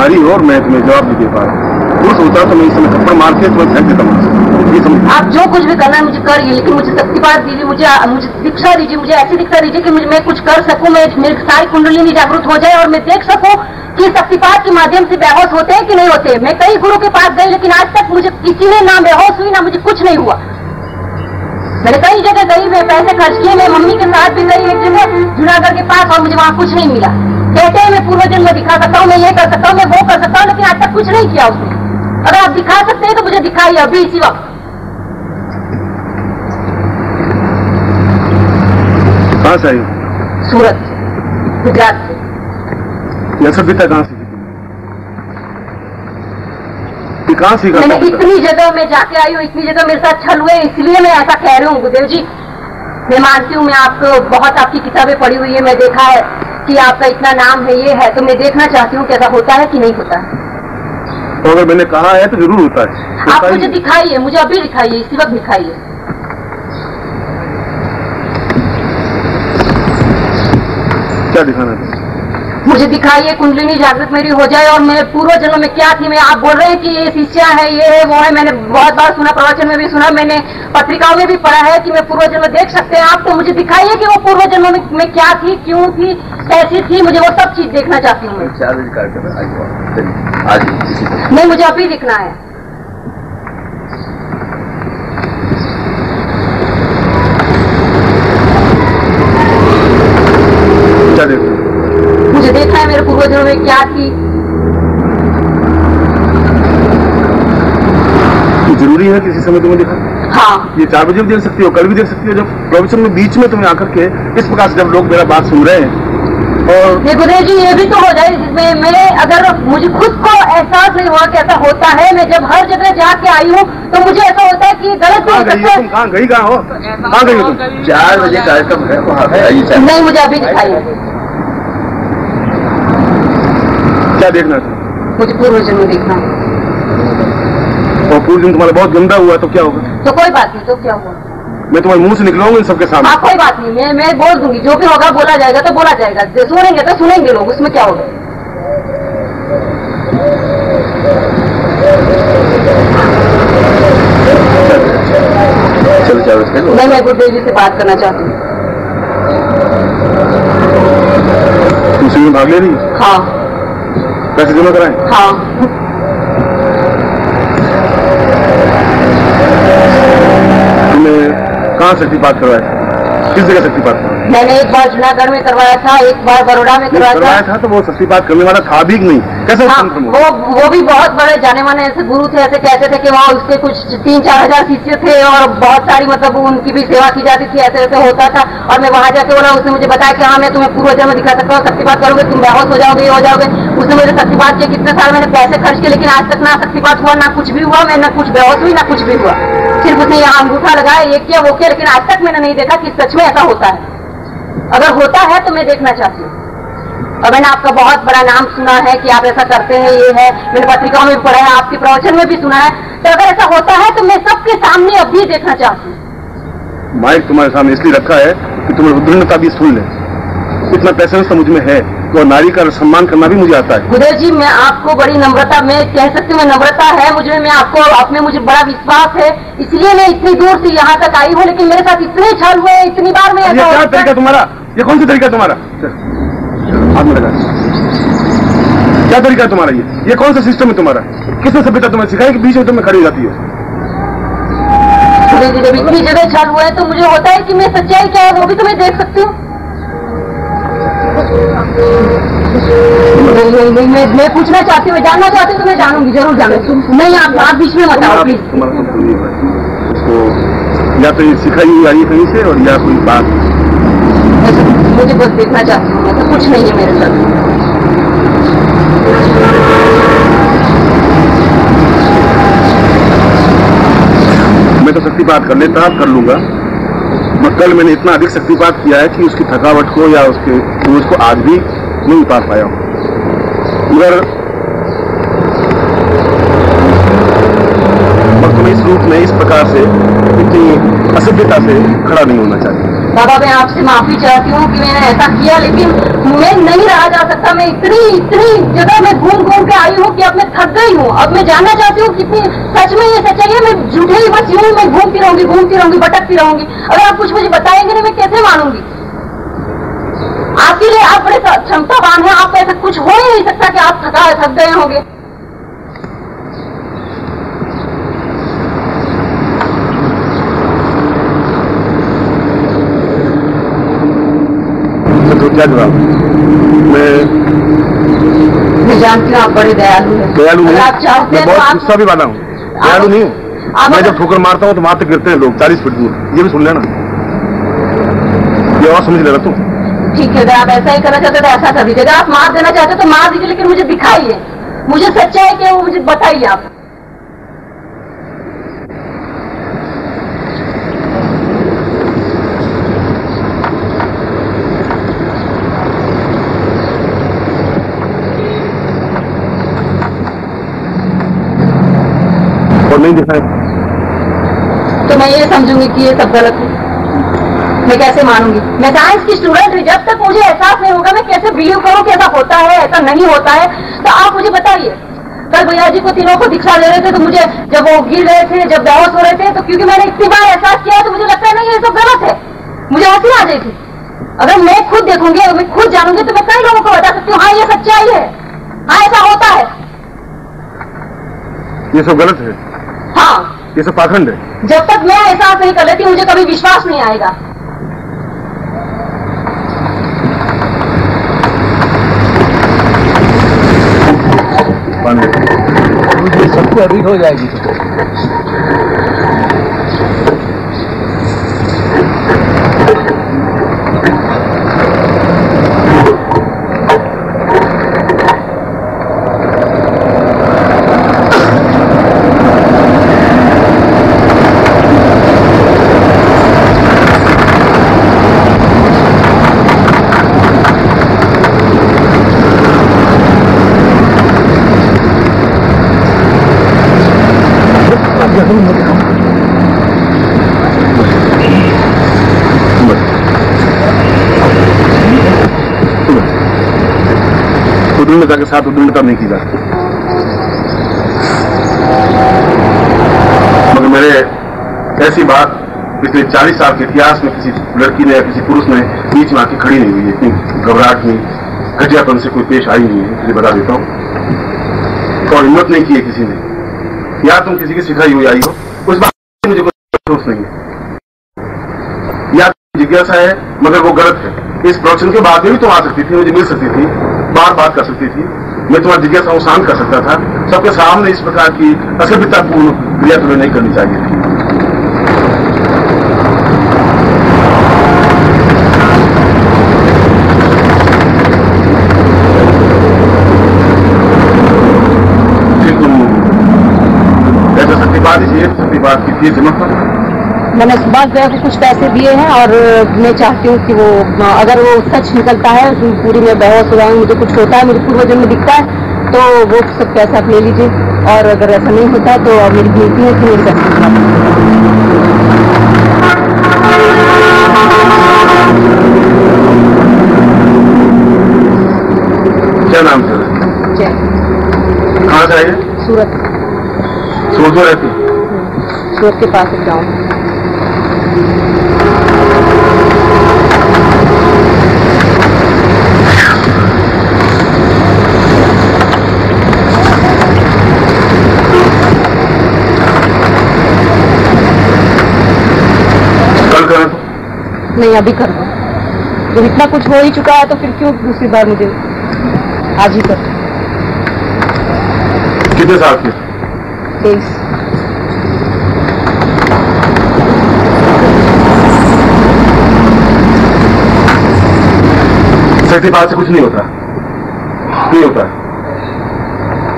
[SPEAKER 3] तुम नारी हो और मैं तुम्हें जवाब नहीं दे पा रहा। पुरुष होता तो मैं इस समय थप्पड़ मार के तुम्हें देता हूँ।
[SPEAKER 4] आप जो कुछ भी करना है मुझे करिए लेकिन मुझे शक्तिपात दीजिए, मुझे मुझे दीक्षा दीजिए, मुझे ऐसी दीक्षा दीजिए कि मैं कुछ कर सकूँ, मैं, मेरी सारी कुंडली जागृत हो जाए और मैं देख सकूँ कि शक्तिपात के माध्यम से बेहोश होते हैं कि नहीं होते। मैं कई गुरु के पास गई, लेकिन आज तक मुझे किसी ने ना बेहोश हुई, ना मुझे कुछ नहीं हुआ। मैंने कई जगह गई, मैं पैसे खर्च किए, मैं मम्मी के साथ भी गई, एक जगह जूनागढ़ के पास, और मुझे वहाँ कुछ नहीं मिला। कहते हैं मैं पूर्व जन्म दिखा सकता हूँ मैं ये कर सकता हूँ मैं वो कर सकता हूँ लेकिन आज तक कुछ नहीं किया उसने। अगर आप दिखा सकते हैं तो मुझे दिखाइए अभी इसी वक्त।
[SPEAKER 3] कहाँ से आई
[SPEAKER 4] सूरत गुजरात से।
[SPEAKER 3] यह सभ्यता कहाँ से कहाँ सीखा
[SPEAKER 4] मैंने इतनी जगह में जाके आई हूँ इतनी जगह मेरे साथ छल हुए इसलिए मैं ऐसा कह रही हूँ गुरुदेव जी। मैं मानती हूँ मैं आपको बहुत आपकी किताबें पढ़ी हुई है मैं देखा है। कि आपका इतना नाम है ये है तो मैं देखना चाहती हूँ कैसा होता है कि नहीं होता है।
[SPEAKER 3] तो अगर मैंने कहा है तो ज़रूर होता है।
[SPEAKER 4] आप मुझे दिखाइए मुझे अभी दिखाइए इसी वक्त दिखाइए
[SPEAKER 3] क्या दिखाना है?
[SPEAKER 4] मुझे दिखाइए कुंडलिनी जागृत मेरी हो जाए और मैं पूर्व जन्म में क्या थी मैं आप बोल रहे हैं कि ये शिष्या है ये है वो है मैंने बहुत बार सुना प्रवचन में भी सुना मैंने पत्रिकाओं में भी पढ़ा है कि मैं पूर्व जन्म देख सकते हैं आप तो मुझे दिखाइए कि वो पूर्व जन्म में, में क्या थी क्यों थी कैसी थी मुझे वो सब चीज़ देखना चाहती हूँ नहीं मुझे अभी दिखना है
[SPEAKER 3] क्या देखो
[SPEAKER 4] मुझे देखना है मेरे पूर्व जन्म में क्या थी
[SPEAKER 3] ज़रूरी है किसी समय तुम्हें दिखा?
[SPEAKER 4] हाँ।
[SPEAKER 3] ये चार बजे भी देख सकती हो कल भी देख सकती हो जब प्रवचन में बीच में तुम्हें आकर के इस प्रकार से जब लोग मेरा बात सुन रहे हैं और
[SPEAKER 4] ये गुरुदेव जी ये भी तो हो जाए जिसमें मैं अगर मुझे खुद को एहसास नहीं हुआ कि ऐसा होता है मैं जब हर जगह जाके आई हूँ तो मुझे ऐसा होता है कि गलत हो
[SPEAKER 3] गई
[SPEAKER 4] सकता
[SPEAKER 3] हो कहाँ गई कहाँ हो? कहाँ गई हो तुम?
[SPEAKER 5] चार बजे कार्यक्रम है वहाँ
[SPEAKER 4] नहीं मुझे अभी दिखाई है
[SPEAKER 3] क्या देखना था
[SPEAKER 4] मुझे पूर्व जन्म देखना। है
[SPEAKER 3] और पूरे दिन तुम्हारा बहुत गंदा हुआ तो क्या होगा?
[SPEAKER 4] तो कोई बात नहीं तो क्या हुआ?
[SPEAKER 3] मैं तुम्हारे मुँह से निकलूँगा इन सबके सामने?
[SPEAKER 4] हाँ कोई बात नहीं मैं मैं बोल दूँगी जो भी होगा बोला जाएगा तो बोला जाएगा सुनेंगे तो सुनेंगे लोग उसमें क्या होगा?
[SPEAKER 5] चलो बजे
[SPEAKER 4] नहीं मैं गुरुदेव जी से बात करना चाहती हूँ।
[SPEAKER 3] भाग ले रही हो? पैसे जमा कराए?
[SPEAKER 4] हाँ।
[SPEAKER 3] तुमने कहाँ शक्तिपात करवाया किस जगह शक्तिपात
[SPEAKER 4] मैंने एक बार जूनागढ़ में करवाया था एक बार बड़ोड़ा में करवाया था।
[SPEAKER 3] था तो वो शक्तिपात करने वाला था भी नहीं। कैसे
[SPEAKER 4] हाँ, वो वो भी बहुत बड़े जाने माने ऐसे गुरु थे ऐसे कहते थे कि वहाँ उसके कुछ तीन चार हज़ार शिष्य थे और बहुत सारी मतलब उनकी भी सेवा की जाती थी ऐसे ऐसे होता था। और मैं वहाँ जाके बोला उसने मुझे बताया कि हाँ मैं तुम्हें पूर्व जन्म दिखा सकता हूँ शक्तिपात करोगे तुम बेहोश हो जाओगे ये हो जाओगे। उसने मुझे शक्तिपात किया कितने साल मैंने पैसे खर्च किए लेकिन आज तक ना शक्तिपात हुआ ना कुछ भी हुआ मैं ना कुछ बेहोश हुई ना कुछ भी हुआ। सिर्फ़ उसने यहाँ अंगूठा लगाया, ये किया, वो किया, लेकिन आज तक मैंने नहीं देखा कि सच में ऐसा होता है। अगर होता है तो मैं देखना चाहती हूँ। और मैंने आपका बहुत बड़ा नाम सुना है कि आप ऐसा करते हैं, ये है। मैंने पत्रिकाओं में भी पढ़ा है, आपके प्रवचन में भी सुना है। तो अगर ऐसा होता है तो मैं सबके सामने अभी देखना चाहती हूँ।
[SPEAKER 3] माइक तुम्हारे सामने इसलिए रखा है कि तुम्हें उद्दंडता भी सुन ले। इतना पैसेंस तो मुझमें है। तो नारी का सम्मान करना भी मुझे आता है।
[SPEAKER 4] गुरुदेव जी मैं आपको बड़ी नम्रता मैं कह सकती हूँ नम्रता है मुझे मैं आपको आप में मुझे बड़ा विश्वास है इसलिए मैं इतनी दूर से यहाँ तक आई हूँ लेकिन मेरे साथ इतने छल हुए इतनी बार मैं
[SPEAKER 3] ये क्या तरीका तुम्हारा? ये कौन सा तरीका तुम्हारा? क्या तरीका है तुम्हारा ये? ये कौन सा सिस्टम है तुम्हारा? किसने सभ्यता तुम्हें सिखाई कि बीच में तुम्हें खड़ी हो जाती हो?
[SPEAKER 4] इतनी जगह छल हुआ है तो मुझे होता है कि मैं सच्चाई क्या है वो भी तो मैं देख सकती हूँ। नहीं नहीं नहीं मैं, मैं पूछना चाहती हूँ जानना चाहती हूँ तो मैं जानूँगी ज़रूर जानूँगी। नहीं आप आप बीच में
[SPEAKER 3] तुम्हारा
[SPEAKER 4] प्लीज़।
[SPEAKER 3] उसको या तो ये सिखाई हुई आई कहीं से और या कोई बात।
[SPEAKER 4] मुझे बस देखना चाहती हूँ मैं तो कुछ नहीं है मेरे साथ।
[SPEAKER 3] मैं तो शक्तिपात कर लेता कर लूँगा। कल मैंने इतना अधिक शक्तिपात किया है कि उसकी थकावट को या उसके क्रोध को आज भी नहीं उतार पाया हूँ। मगर और में इस रूप में इस प्रकार से इतनी असभ्यता से खड़ा नहीं होना चाहिए।
[SPEAKER 4] बाबा, मैं आपसे माफ़ी चाहती हूँ कि मैंने ऐसा किया, लेकिन मैं नहीं रहा जा सकता। मैं इतनी इतनी जगह में घूम घूम के आई हूँ कि अब मैं थक गई हूँ। अब मैं जानना चाहती हूँ कितनी, सच में ये सच्चाई है, मैं झूठे ही बस यूँ मैं घूमती रहूँगी घूमती रहूँगी, भटकती रहूँगी। अगर आप कुछ मुझे बताएँगे नहीं, मैं कैसे मानूँगी? आपके लिए आप बड़े क्षमतावान हैं आप ऐसा कुछ हो ही नहीं सकता कि आप थका, थक गए होंगे
[SPEAKER 3] तो क्या जवाब मैं
[SPEAKER 4] मैं जानती हूँ आप बड़े दयालु हैं।
[SPEAKER 3] दयालु नहीं। मैं
[SPEAKER 4] तो
[SPEAKER 3] बहुत गुस्सा भी वाला हूँ। दयालु नहीं हूँ। मैं जब ठोकर मारता हूँ तो वहाँ तक गिरते हैं लोग चालीस फीट दूर। ये भी सुन लेना। ये और समझ लेना तू।
[SPEAKER 4] ठीक है अगर आप ऐसा ही करना चाहते तो ऐसा कर दीजिए। अगर आप मार देना चाहते तो मार दीजिए लेकिन मुझे दिखाइए। मुझे सच्चाई क्या वो मुझे बताइए आप।
[SPEAKER 3] और नहीं दिखाए।
[SPEAKER 4] तो मैं ये समझूँगी कि ये सब गलत है। मैं कैसे मानूँगी? मैं साइंस की स्टूडेंट हूँ जब तक मुझे एहसास नहीं होगा मैं कैसे बिलीव करूँ कि ऐसा होता है ऐसा नहीं होता है? तो आप मुझे बताइए। कल भैया जी को तीनों को दीक्षा दे रहे थे तो मुझे जब वो गिर रहे थे जब बेहोश हो रहे थे तो क्योंकि मैंने इतनी बार एहसास किया है तो मुझे लगता है नहीं ये सब गलत है। मुझे हँसी आ गई थी। अगर मैं खुद देखूँगी अगर मैं खुद जानूँगी तो मैं कई लोगों को बता सकती हूँ हाँ ये सच्चाई है। हाँ ऐसा होता है।
[SPEAKER 3] ये सब गलत हाँ। ये सब पाखंड है।
[SPEAKER 4] जब तक मैं एहसास नहीं कर लेती मुझे कभी विश्वास नहीं आएगा।
[SPEAKER 3] पानी
[SPEAKER 6] सबसे अधिक हो जाएगी।
[SPEAKER 3] उद्दंडता के साथ उद्दंडता नहीं की जाती मगर मेरे ऐसी बात पिछले 40 साल के इतिहास में किसी लड़की ने या किसी पुरुष ने बीच में आके खड़ी नहीं हुई है इतनी घबराहट में घटियापन से कोई पेश आई नहीं है, इसलिए बता देता हूँ। और हिम्मत नहीं की है किसी ने। या तुम किसी की सिखाई हुई, आई हो उस बात से मुझे कोई अफसोस नहीं है या जिज्ञासा है मगर वो गलत प्रोडक्शन के बाद में भी तुम आ सकती थी, मुझे मिल सकती थी, बार बात कर सकती थी। मैं तुम्हारी जिज्ञासा को शांत कर सकता था। सबके सामने इस प्रकार की असभ्यतापूर्ण क्रिया तुम्हें नहीं करनी चाहिए थी। फिर तुम ऐसा सत्यवाद इसलिए सत्यवाद की फ़ीस जमा
[SPEAKER 4] मैंने सुभाष भैया को कुछ पैसे दिए हैं और मैं चाहती हूँ कि वो अगर वो सच निकलता है तो पूरी मैं बेहोश हो मुझे कुछ होता है मुझे पूर्व में दिखता है तो वो सब पैसा आप ले लीजिए। और अगर ऐसा नहीं होता तो मेरी बेटी है कि मेरे
[SPEAKER 3] क्या नाम था कहाँ से आइए
[SPEAKER 4] सूरत।
[SPEAKER 3] सोचो रहती
[SPEAKER 4] सूरत के पास एक गाँव। नहीं अभी कर दो जब इतना कुछ हो ही चुका है तो फिर क्यों दूसरी बार मुझे आज ही कर?
[SPEAKER 3] कितने साल के
[SPEAKER 4] तेईस।
[SPEAKER 3] सत्यपाल से कुछ नहीं होता। नहीं होता।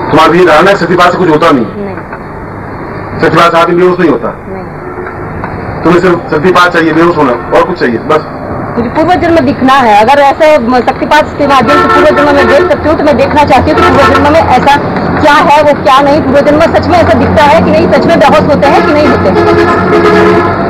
[SPEAKER 3] तुम्हारी ये धारणा है सत्यपाल से कुछ होता नहीं।
[SPEAKER 4] नहीं।
[SPEAKER 3] सत्यपाल से आदमी बेहोश नहीं होता। तुम्हें सिर्फ़ सत्यपाल चाहिए बेहोश होना और कुछ चाहिए बस।
[SPEAKER 4] मुझे पूर्व जन्म दिखना है। अगर ऐसे शक्तिपात के माध्यम से पूर्व जन्म में देख सकती हूँ तो मैं देखना चाहती हूँ कि पूर्व जन्म में ऐसा क्या है वो क्या नहीं। पूर्व जन्म में सच में ऐसा दिखता है कि नहीं? सच में बेहोश होते हैं कि नहीं होते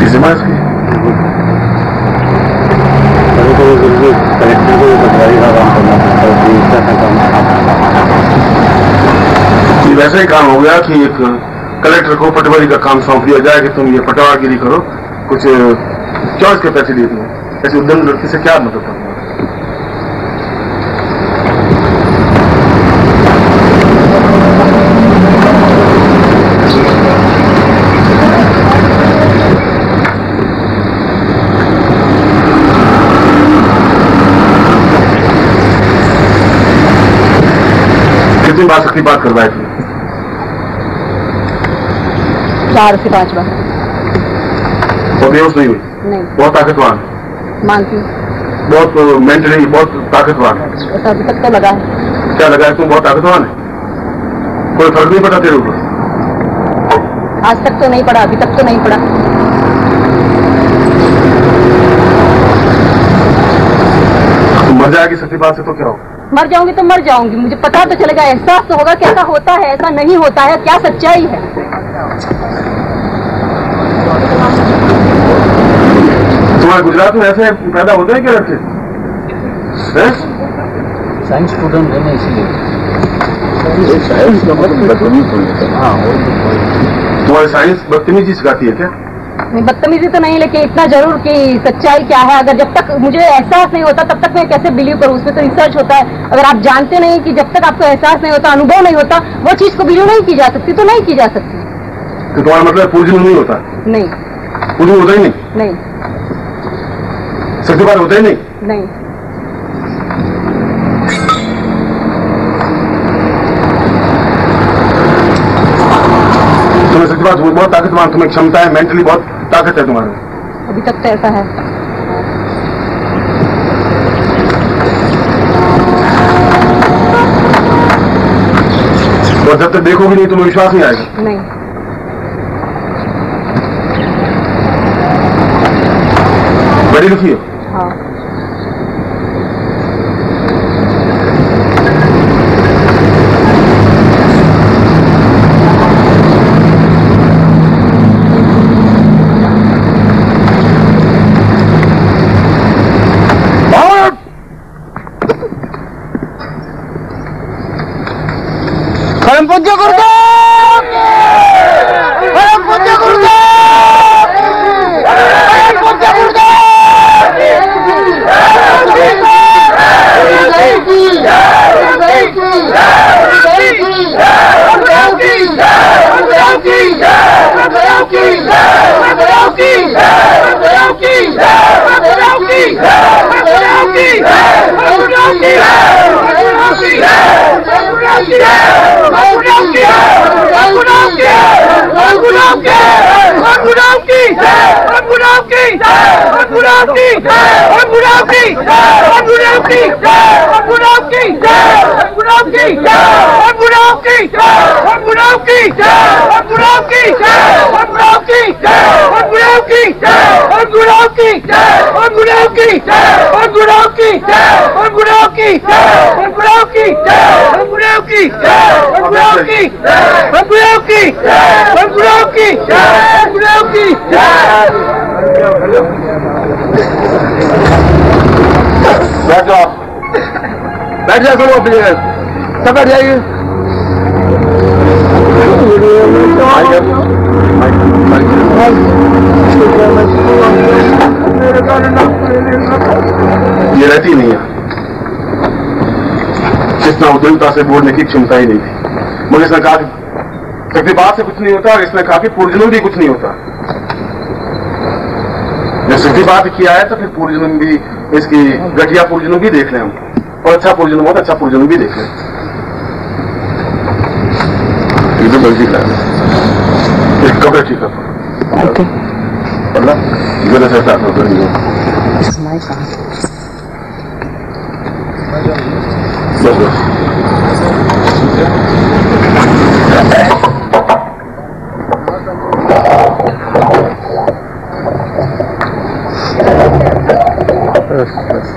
[SPEAKER 3] किसी बात की
[SPEAKER 2] कभी कभी बिल्कुल कलेक्टर को भी पटवारी का काम करना पड़ता है कि इसका ऐसा काम
[SPEAKER 3] वैसा ही काम हो गया कि एक कलेक्टर को पटवारी का काम सौंप दिया जाए कि तुम ये पटवारगिरी करो, कुछ चॉइस के पैसे दे दो ऐसे उद्यम लड़की से क्या? कितनी बार सकती बात करवाए थे
[SPEAKER 4] चार से पाँच बार।
[SPEAKER 3] और बेहोश नहीं हुई?
[SPEAKER 4] नहीं।
[SPEAKER 3] बहुत ताकतवान
[SPEAKER 4] मानती हूँ।
[SPEAKER 3] बहुत मेंटली बहुत ताकतवान है
[SPEAKER 4] अभी तक तो लगा है।
[SPEAKER 3] क्या लगा है तुम बहुत ताकतवान है? कोई फ़र्क नहीं पड़ा तेरे ऊपर?
[SPEAKER 4] आज तक तो नहीं पड़ा अभी तक तो नहीं पड़ा।
[SPEAKER 3] तुम मर जाएगी सत्यपाल से तो क्या होगा?
[SPEAKER 4] मर जाऊँगी तो मर जाऊँगी मुझे पता तो चलेगा एहसास तो होगा कैसा होता है ऐसा नहीं होता है क्या सच्चाई है?
[SPEAKER 3] तुम्हारे गुजरात में ऐसे पैदा होते हैं क्या लड़के
[SPEAKER 2] साइंस स्टूडेंट है ना इसीलिए। हाँ वो तो कोई-
[SPEAKER 3] तुम्हारी साइंस बदतमीजी सिखाती है क्या?
[SPEAKER 4] नहीं बदतमीजी तो नहीं लेकिन इतना ज़रूर कि सच्चाई क्या है? अगर जब तक मुझे एहसास नहीं होता तब तक मैं कैसे बिलीव करूँ? उसमें तो रिसर्च होता है। अगर आप जानते नहीं कि जब तक आपको एहसास नहीं होता अनुभव नहीं होता वो चीज़ को बिलीव नहीं की जा सकती तो नहीं की जा सकती।
[SPEAKER 3] तो तुम्हारा मतलब पूर्व जन्म नहीं होता?
[SPEAKER 4] नहीं।
[SPEAKER 3] पूर्व होता ही नहीं?
[SPEAKER 4] नहीं।
[SPEAKER 3] सिक्सटी फाइव होता ही नहीं।
[SPEAKER 4] नहीं।
[SPEAKER 3] तुम्हें सच बात बहुत ताकत तुम्हें क्षमता है मेंटली बहुत ताकत है तुम्हारे।
[SPEAKER 4] अभी तक तो ऐसा है।
[SPEAKER 3] और जब तक देखोगे नहीं तुम्हें विश्वास नहीं आएगा।
[SPEAKER 4] नहीं।
[SPEAKER 3] बड़ी दुखी
[SPEAKER 4] है।
[SPEAKER 1] परम पूज्य गुरुदेव! परम पूज्य गुरुदेव! Get out! परम पूज्य
[SPEAKER 3] बैठ जाओ बैठ जाओ सब अपने जगह सब बैठ जाइए ये रहती नहीं है। जितना उद्यमता से बोलने की क्षमता ही नहीं थी। मगर इसने कहा कि शक्तिपात से कुछ नहीं होता और इसने कहा कि पूर्वजन्म भी कुछ नहीं होता। जब शक्तिपात किया है तो फिर पूर्वजन्म भी, इसकी घटिया पूर्वजन्म भी देख लें हम। और अच्छा पूर्वजन्म हो तो अच्छा पूर्वजन्म भी देख लें। ये तो कपड़े ठीक कर
[SPEAKER 4] Okay.
[SPEAKER 3] अल्लाह इधर से स्टार्ट होकर
[SPEAKER 4] It's my song.
[SPEAKER 3] बस बस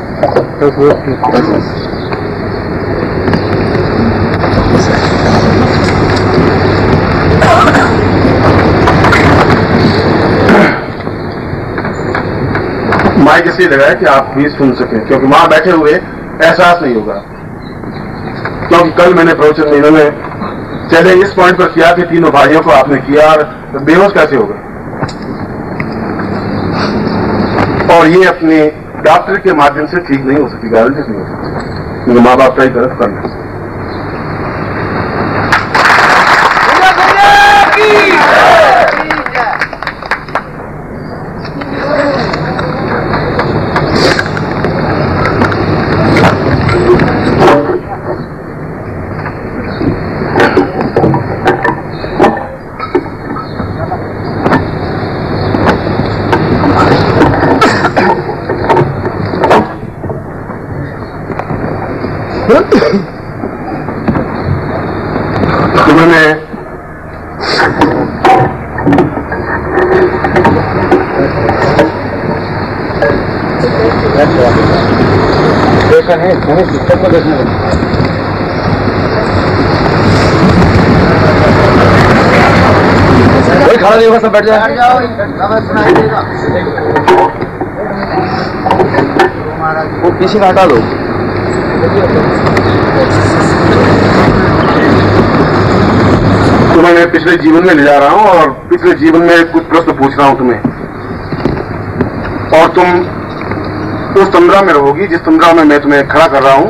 [SPEAKER 3] माइक इसलिए लगाया कि आप भी सुन सकें? क्योंकि वहाँ बैठे हुए एहसास नहीं होगा। क्योंकि कल मैंने प्रवचन में इन्होंने चले, इस पॉइंट पर किया कि तीनों भाइयों को आपने किया, और बेहोश कैसे होगा? और ये अपने डॉक्टर के माध्यम से ठीक नहीं हो सकती गारंटी नहीं हो सकती माँ बाप का ही गलत करना उन्होंने
[SPEAKER 5] देखा नहीं मैंने सिस्टम को देखने लगा
[SPEAKER 3] होगा सब बैठ जाए।
[SPEAKER 5] वो पीछे का हटा दो।
[SPEAKER 3] तुम्हें मैं पिछले जीवन में ले जा रहा हूँ और पिछले जीवन में कुछ प्रश्न पूछ रहा हूँ तुम्हें। और तुम उस तंद्रा में रहोगी जिस तंद्रा में मैं तुम्हें खड़ा कर रहा हूँ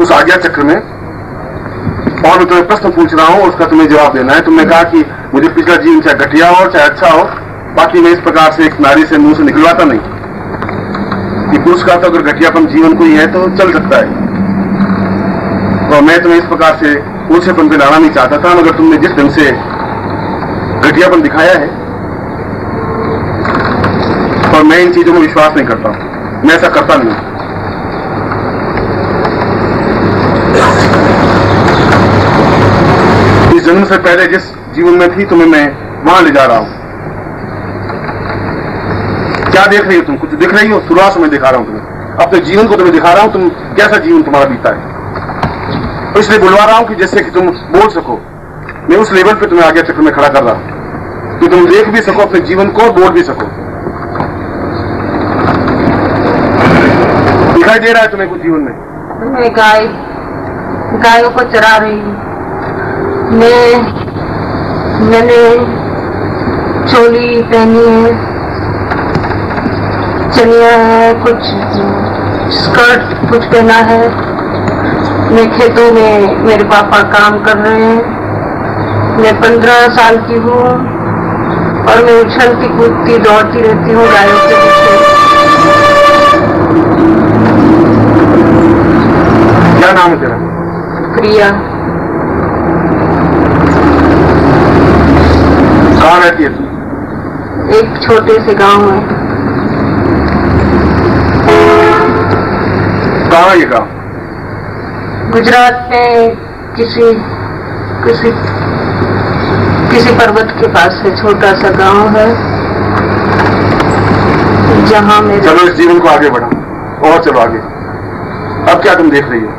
[SPEAKER 3] उस आज्ञा चक्र में। और मैं तुम्हें प्रश्न पूछ रहा हूँ उसका तुम्हें जवाब देना है। तुमने कहा कि मुझे पिछला जीवन चाहे घटिया हो, चाहे अच्छा हो, बाकी मैं इस प्रकार से एक नारी से मुँह से निकलवाता नहीं। कि पुरुष का तो अगर घटियापन जीवन को ही है तो चल सकता है। और मैं तुम्हें इस प्रकार से ऊंचेपन पे लाना नहीं चाहता था, मगर तुमने जिस ढंग से घटियापन दिखाया है, और मैं इन चीज़ों में विश्वास नहीं करता मैं ऐसा करता नहीं इस जन्म से पहले जिस जीवन में थी, तुम्हें मैं वहाँ ले जा रहा हूँ। क्या देख रही हो तुम? कुछ दिख रही हो? शुरुआत से मैं दिखा रहा हूँ तुम्हें। अपने जीवन को तुम्हें दिखा रहा हूँ, तुम कैसा जीवन तुम्हारा बीता है। तो इसलिए बुलवा रहा हूँ कि जिससे कि तुम बोल सको, मैं उस लेवल पे तुम्हें आगे चक्र में खड़ा कर रहा हूँ। कि तुम देख भी सको, अपने जीवन को बोल भी सको। दिखाई दे रहा है तुम्हें कुछ जीवन में?
[SPEAKER 7] मैं गाय, गायों को चरा रही मैं मैंने चोली पहनी है चनिया है कुछ स्कर्ट कुछ पहना है। मैं खेतों में मेरे पापा काम कर रहे हैं। मैं पंद्रह साल की हूँ और मैं उछलती कूदती दौड़ती रहती हूँ गायों के पीछे।
[SPEAKER 3] क्या नाम है तेरा?
[SPEAKER 7] प्रिया।
[SPEAKER 3] कहाँ रहती है तू
[SPEAKER 7] एक छोटे से गाँव में
[SPEAKER 3] कहाँ है ये गाँव?
[SPEAKER 7] गुजरात में किसी किसी किसी पर्वत के पास है छोटा सा गाँव है जहाँ मेरे
[SPEAKER 3] चलो इस जीवन को आगे बढ़ाओ और चलो आगे। अब क्या तुम देख रही हो?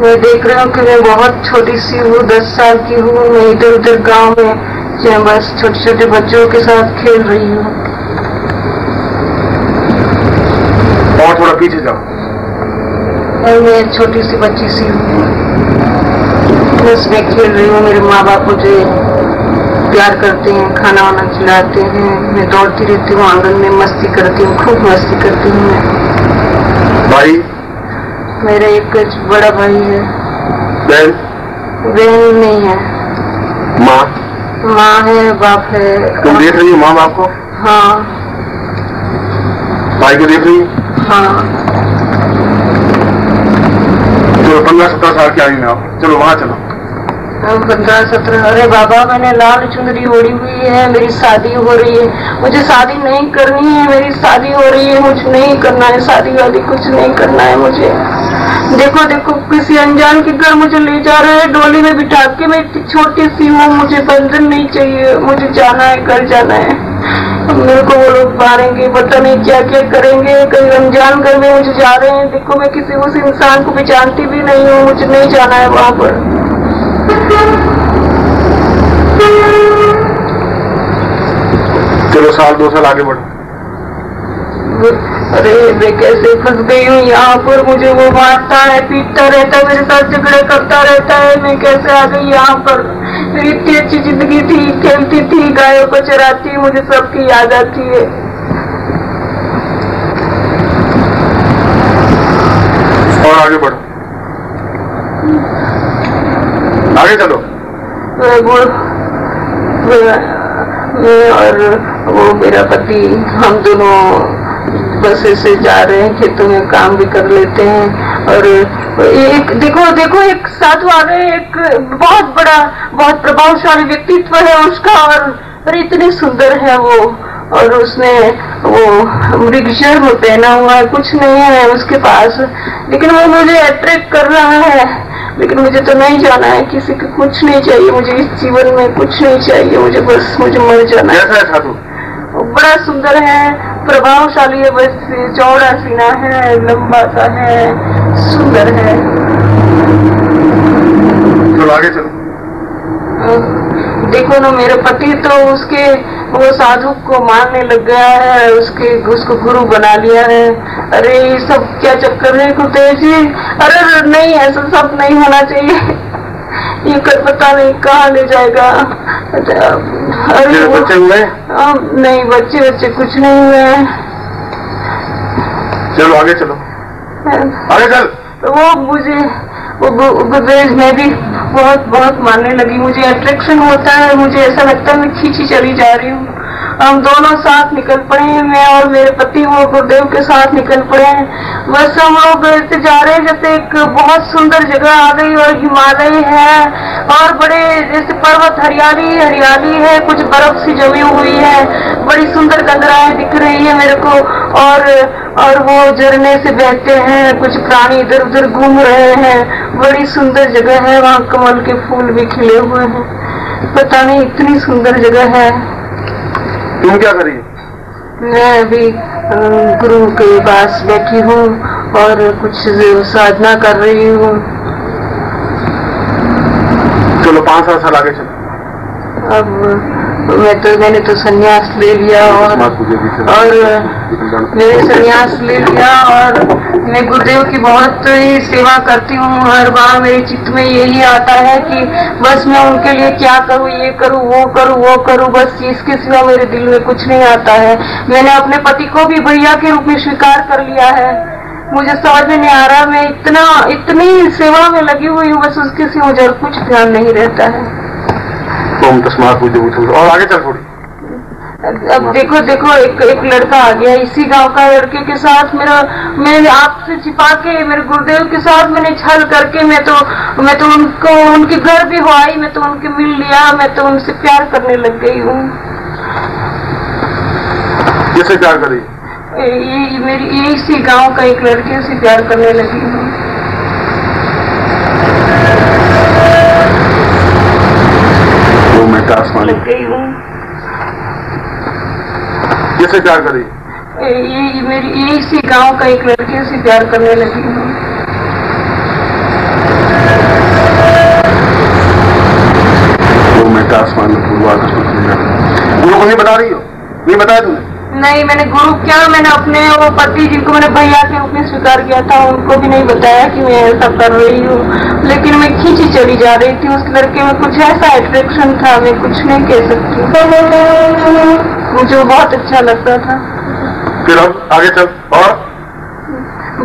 [SPEAKER 7] मैं देख रही हूँ कि मैं बहुत छोटी सी हूँ दस साल की हूँ मैं इधर उधर गाँव में जो बस छोटे छोटे बच्चों के साथ खेल रही हूँ।
[SPEAKER 3] और थोड़ा पीछे जाओ।
[SPEAKER 7] और मैं छोटी सी बच्ची सी हूँ। बस मैं खेल रही हूँ मेरे माँ बाप मुझे प्यार करते हैं खाना वाना खिलाते हैं। मैं दौड़ती रहती हूँ आँगन में मस्ती करती हूँ खूब मस्ती करती हूँ मैं।
[SPEAKER 3] भाई?
[SPEAKER 7] मेरा एक बड़ा भाई है।
[SPEAKER 3] बहन?
[SPEAKER 7] बहन नहीं है।
[SPEAKER 3] माँ?
[SPEAKER 7] माँ है बाप है।
[SPEAKER 3] तुम देख रही हो माँ बाप को?
[SPEAKER 7] हाँ।
[SPEAKER 3] भाई को देख रही हो?
[SPEAKER 7] हाँ।
[SPEAKER 3] चलो पंद्रह सत्रह साल की आयु में आओ। चलो वहाँ चलो।
[SPEAKER 7] पंद्रह सत्रह अरे बाबा मैंने लाल चुंदरी ओढ़ी हुई है मेरी शादी हो रही है। मुझे शादी नहीं करनी है मेरी शादी हो रही है मुझे नहीं करना है शादी वादी कुछ नहीं करना है मुझे। देखो देखो किसी अनजान के घर मुझे ले जा रहे हैं। डोली में बिठा के मैं इतनी छोटी सी हूँ मुझे बंधन नहीं चाहिए मुझे जाना है घर जाना है। अब मेरे को वो लोग मारेंगे पता नहीं क्या क्या करेंगे। कहीं अनजान घर में मुझे जा रहे हैं। देखो मैं किसी उस इंसान को पहचानती भी नहीं हूँ मुझे नहीं जाना है वहाँ पर।
[SPEAKER 3] चलो साल दो साल आगे बढ़ो।
[SPEAKER 7] अरे मैं कैसे फंस गई हूँ? यहाँ पर मुझे वो मारता है पीटता रहता है मेरे साथ झगड़े करता रहता है। मैं कैसे आ गई यहाँ पर? मेरी इतनी अच्छी ज़िंदगी थी खेलती थी गायों को चराती मुझे सबकी याद आती है।
[SPEAKER 3] और आगे बढ़ो। आगे चलो।
[SPEAKER 7] मैं और वो मेरा पति हम दोनों बसे से जा रहे हैं खेतों में काम भी कर लेते हैं। और एक देखो देखो एक साधु आ रहे हैं एक बहुत बड़ा बहुत प्रभावशाली व्यक्तित्व है उसका और और इतने सुंदर है वो। और उसने वो मृगशर पहना हुआ है कुछ नहीं है उसके पास। लेकिन वो मुझे अट्रैक्ट कर रहा है। लेकिन मुझे तो नहीं जाना है किसी को कुछ नहीं चाहिए मुझे इस जीवन में कुछ नहीं चाहिए मुझे बस मुझे मर जाना है। बड़ा सुंदर है प्रभावशाली है बस चौड़ा सीना है लंबा सा है सुंदर है।
[SPEAKER 3] चलो आगे चलो।
[SPEAKER 7] देखो ना मेरे पति तो उसके वो साधु को मारने लग गया है उसके उसको गुरु बना लिया है। अरे ये सब क्या चक्कर है कुतेज जी? अरे अरे, नहीं ऐसा सब नहीं होना चाहिए। ये कर पता नहीं कहाँ ले जाएगा। वो-
[SPEAKER 3] बच्चे हुए
[SPEAKER 7] नहीं बच्चे बच्चे कुछ नहीं हुए हैं।
[SPEAKER 3] चलो आगे चलो। आगे चल।
[SPEAKER 7] वो मुझे वो गुदरेज में भी बहुत बहुत मानने लगी। मुझे अट्रैक्शन होता है मुझे ऐसा लगता है मैं खींची चली जा रही हूँ। हम दोनों साथ निकल पड़े हैं, मैं और मेरे पति, वो गुरुदेव के साथ निकल पड़े हैं। बस हम लोग ऐसे जा रहे हैं जैसे एक बहुत सुंदर जगह आ गई और हिमालय है और बड़े जैसे पर्वत, हरियाली हरियाली है, कुछ बर्फ़ सी जमी हुई है। बड़ी सुंदर गंगराएँ दिख रही है मेरे को और और वो झरने से बहते हैं, कुछ प्राणी इधर उधर घूम रहे हैं। बड़ी सुंदर जगह है, वहाँ कमल के फूल भी खिले हुए हैं। पता नहीं इतनी सुंदर जगह है।
[SPEAKER 3] तुम क्या करिए
[SPEAKER 7] मैं अभी गुरु के पास बैठी हूँ और कुछ साधना कर रही हूँ।
[SPEAKER 2] चलो पाँच सात साल आगे चलो।
[SPEAKER 7] अब मैं तो मैंने तो संन्यास ले लिया और। और मैंने संन्यास ले लिया और मैं गुरुदेव की बहुत ही सेवा करती हूँ। हर बार मेरे चित्त में यही आता है कि बस मैं उनके लिए क्या करूँ ये करूँ वो करूँ वो करूँ बस इसके सिवा मेरे दिल में कुछ नहीं आता है। मैंने अपने पति को भी भैया के रूप में स्वीकार कर लिया है। मुझे समझ में नहीं आ रहा मैं इतना इतनी सेवा में लगी हुई हूँ बस उसके सिवा मुझे कुछ ध्यान नहीं रहता है।
[SPEAKER 2] ओम तस्मात पूजे भी और आगे चल थोड़ी
[SPEAKER 7] अब देखो देखो एक एक लड़का आ गया इसी गाँव का लड़के के साथ। मेरा मैंने आपसे छिपा के मेरे गुरुदेव के साथ मैंने छल करके मैं तो मैं तो उनको उनके घर भी हो आई मैं तो उनके मिल लिया मैं तो उनसे प्यार करने लग गई हूँ।
[SPEAKER 2] किससे प्यार करी?
[SPEAKER 7] ये ये मेरी इसी गाँव का एक लड़के से प्यार करने लगी हूँ।
[SPEAKER 2] का आसमानी
[SPEAKER 7] गई हूँ।
[SPEAKER 2] किससे प्यार करी?
[SPEAKER 7] ये मेरी यही इसी गाँव का एक लड़के से प्यार करने लगी हूँ।
[SPEAKER 2] वो मैं आसमान में पूर्व में गुरु को नहीं बता रही हो? नहीं बताया तुमने?
[SPEAKER 7] नहीं, मैंने गुरु क्या, मैंने अपने वो पति जिनको मैंने भैया के रूप में स्वीकार किया था, उनको भी नहीं बताया कि मैं ऐसा कर रही हूँ। लेकिन मैं खींची चली जा रही थी, उस लड़के में कुछ ऐसा अट्रैक्शन था, मैं कुछ नहीं कह सकती। मुझे बहुत अच्छा लगता था।
[SPEAKER 2] फिर आगे चल, और?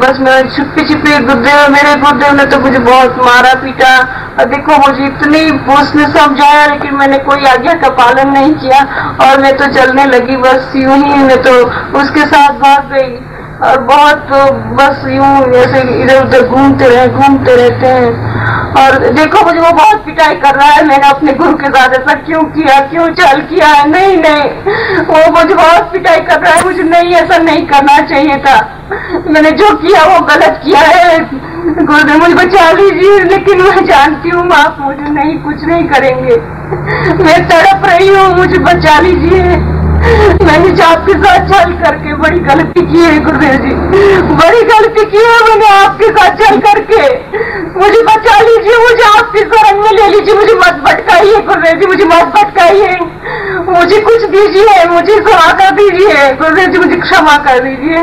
[SPEAKER 7] बस मैं छुपी छुपी गुरुदेव मेरे गुरुदेव ने तो मुझे बहुत मारा पीटा। और देखो, मुझे इतनी उसने समझाया, लेकिन मैंने कोई आज्ञा का पालन नहीं किया और मैं तो चलने लगी, बस यूँ ही मैं तो उसके साथ भाग गई और बहुत तो बस यूँ ऐसे इधर उधर घूमते रहे, घूमते रहते हैं। और देखो मुझे वो बहुत पिटाई कर रहा है, मैंने अपने गुरु के साथ ऐसा क्यों किया, क्यों चल किया? नहीं नहीं, वो मुझे बहुत पिटाई कर रहा है, मुझे नहीं, ऐसा नहीं करना चाहिए था। मैंने जो किया, वो गलत किया है। गुरुदेव, मुझे बचा लीजिए, लेकिन मैं जानती हूँ, आप मुझे नहीं, कुछ नहीं करेंगे। मैं तड़प रही हूँ, मुझे बचा लीजिए। मैंने आपके साथ चल करके बड़ी गलती की है, गुरुदेव जी। बड़ी गलती की है मैंने आपके साथ चल करके। मुझे बचा लीजिए, मुझे आपके शरण में ले लीजिए। मुझे मत भटकाइए, गुरुदेव जी, मुझे मत भटकाइए। मुझे कुछ दीजिए, मुझे क्षमा कर दीजिए। गुरुदेव जी, मुझे क्षमा कर दीजिए।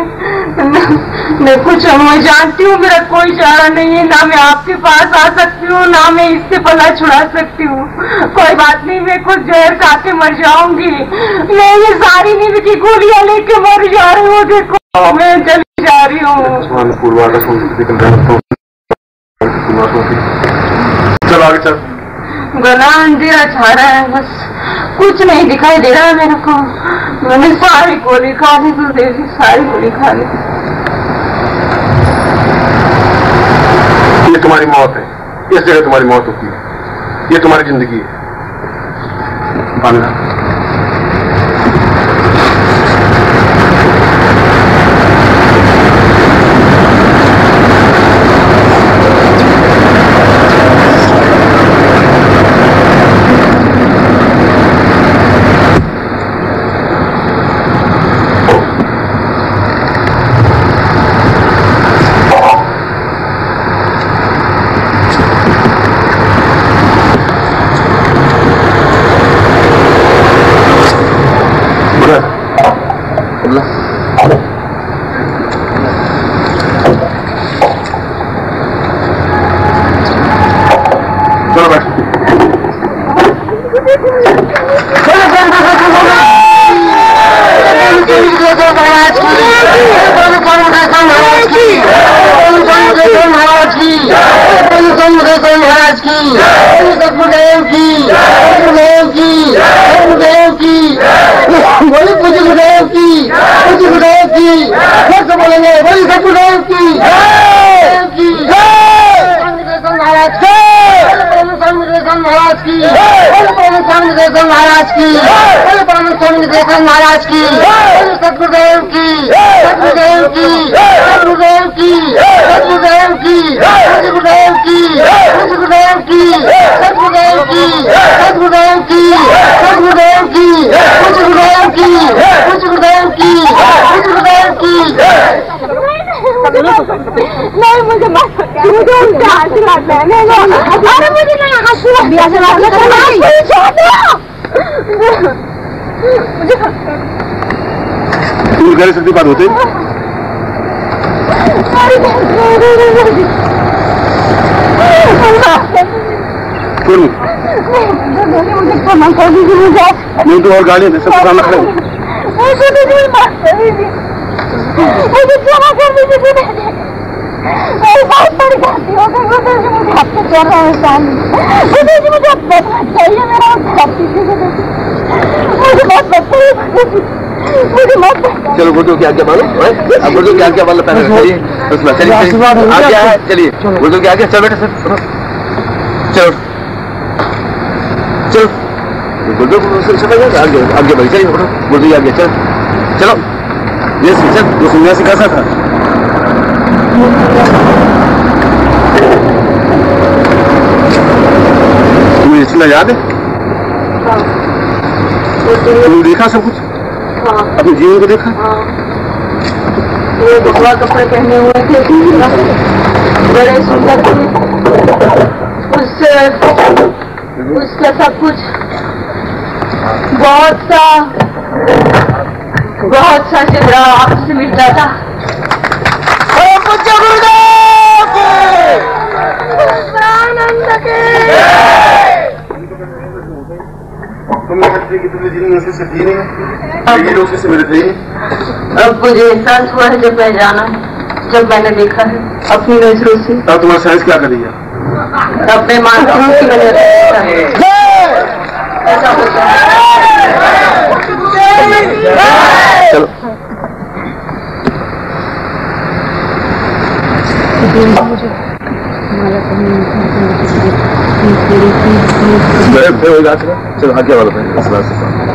[SPEAKER 7] मैं कुछ, मैं जानती हूँ, मेरा कोई चारा नहीं है, ना मैं आपके पास आ सकती हूँ, ना मैं इससे पला छुड़ा सकती हूँ। कोई बात नहीं, मैं कुछ जहर खा के मर जाऊँगी। मैं ये सारी नींद की गोलियाँ लेके मर जा रही हूँ, देखो, मैं चली जा रही हूँ।
[SPEAKER 2] चल, आगे चल।
[SPEAKER 7] गला अंधेरा छा रहा है, बस कुछ नहीं दिखाई दे रहा है मेरे को। मैंने सारी गोली खा ली, गुरुदेव जी, सारी गोली खा ली।
[SPEAKER 2] ये तुम्हारी मौत है। इस जगह तुम्हारी मौत होती है। ये तुम्हारी ज़िंदगी है मानना चलो बैठ
[SPEAKER 1] बोली पूजी गुरुदेव की पूजी की कैसे बोलेंगे बोली सब गुरुदेव की महाराज की महाराज की स्वामी निदेशन महाराज की स्वामी की सतगुरुदेव की सतगुरुदेव की सतगुरुदेव की सतगुरुदेव की सतगुरुदेव की सतगुरुदेव की सतगुरुदेव की सतगुरुदेव की सतगुरुदेव की सतगुरुदेव की नहीं मुझे
[SPEAKER 4] मत मुझे उसका आशीर्वाद लेने दो अरे मुझे ना आशीर्वाद दिया से बात कर भाई छोड़ दो।
[SPEAKER 3] मुझे दूर कर सकती बात होती? तो मुझे
[SPEAKER 4] क्षमा कर दीजिए मुझे
[SPEAKER 3] नहीं तो और गाड़ी में सब काम खड़े
[SPEAKER 4] मुझे क्षमा कर दीजिए। मुझे मैं बहुत पड़ जाती हूँ अगर मुझे जी रहा है सामने मुझे जी मुझे अब बचना चाहिए मेरा आप मुझे बहुत बच्चे मुझे मत
[SPEAKER 5] चलो गुड्डू की आज्ञा मानो अब गुड्डू की आज्ञा मानो पहले चलिए उसमें चलिए चलिए।
[SPEAKER 2] गया।
[SPEAKER 5] आज्ञा है चलिए। गुड्डू की आज्ञा चलो बेटा सर चलो। चलो। गुड्डू को उससे चला गया आगे आगे बढ़ी चलिए की आज्ञा चलो। चलो।
[SPEAKER 3] ये शिक्षक जो सन्यासी कैसा था। तुम्हें इतना याद है? तुमने देखा सब कुछ? अपने जीवन को देखा?
[SPEAKER 7] भगवा कपड़े पहने हुए थे। बड़े सुंदर थे। उससे उसका सब कुछ। बहुत सा बहुत सा चेहरा आपसे मिल जाता आनंद के।
[SPEAKER 3] तुमने कहते तुमने जिन से दी नहीं लोग से मेरे थे ही
[SPEAKER 7] अब मुझे एहसास हुआ है जब मैं जाना जब मैंने देखा है अपनी नज़रों से।
[SPEAKER 3] अब तुम्हारा साइंस क्या करेगा
[SPEAKER 7] अब मैं मानती हूँ कि मैंने ऐसा होता है।
[SPEAKER 5] चलो।
[SPEAKER 3] फिर हो जाएगा चलो आगे वाला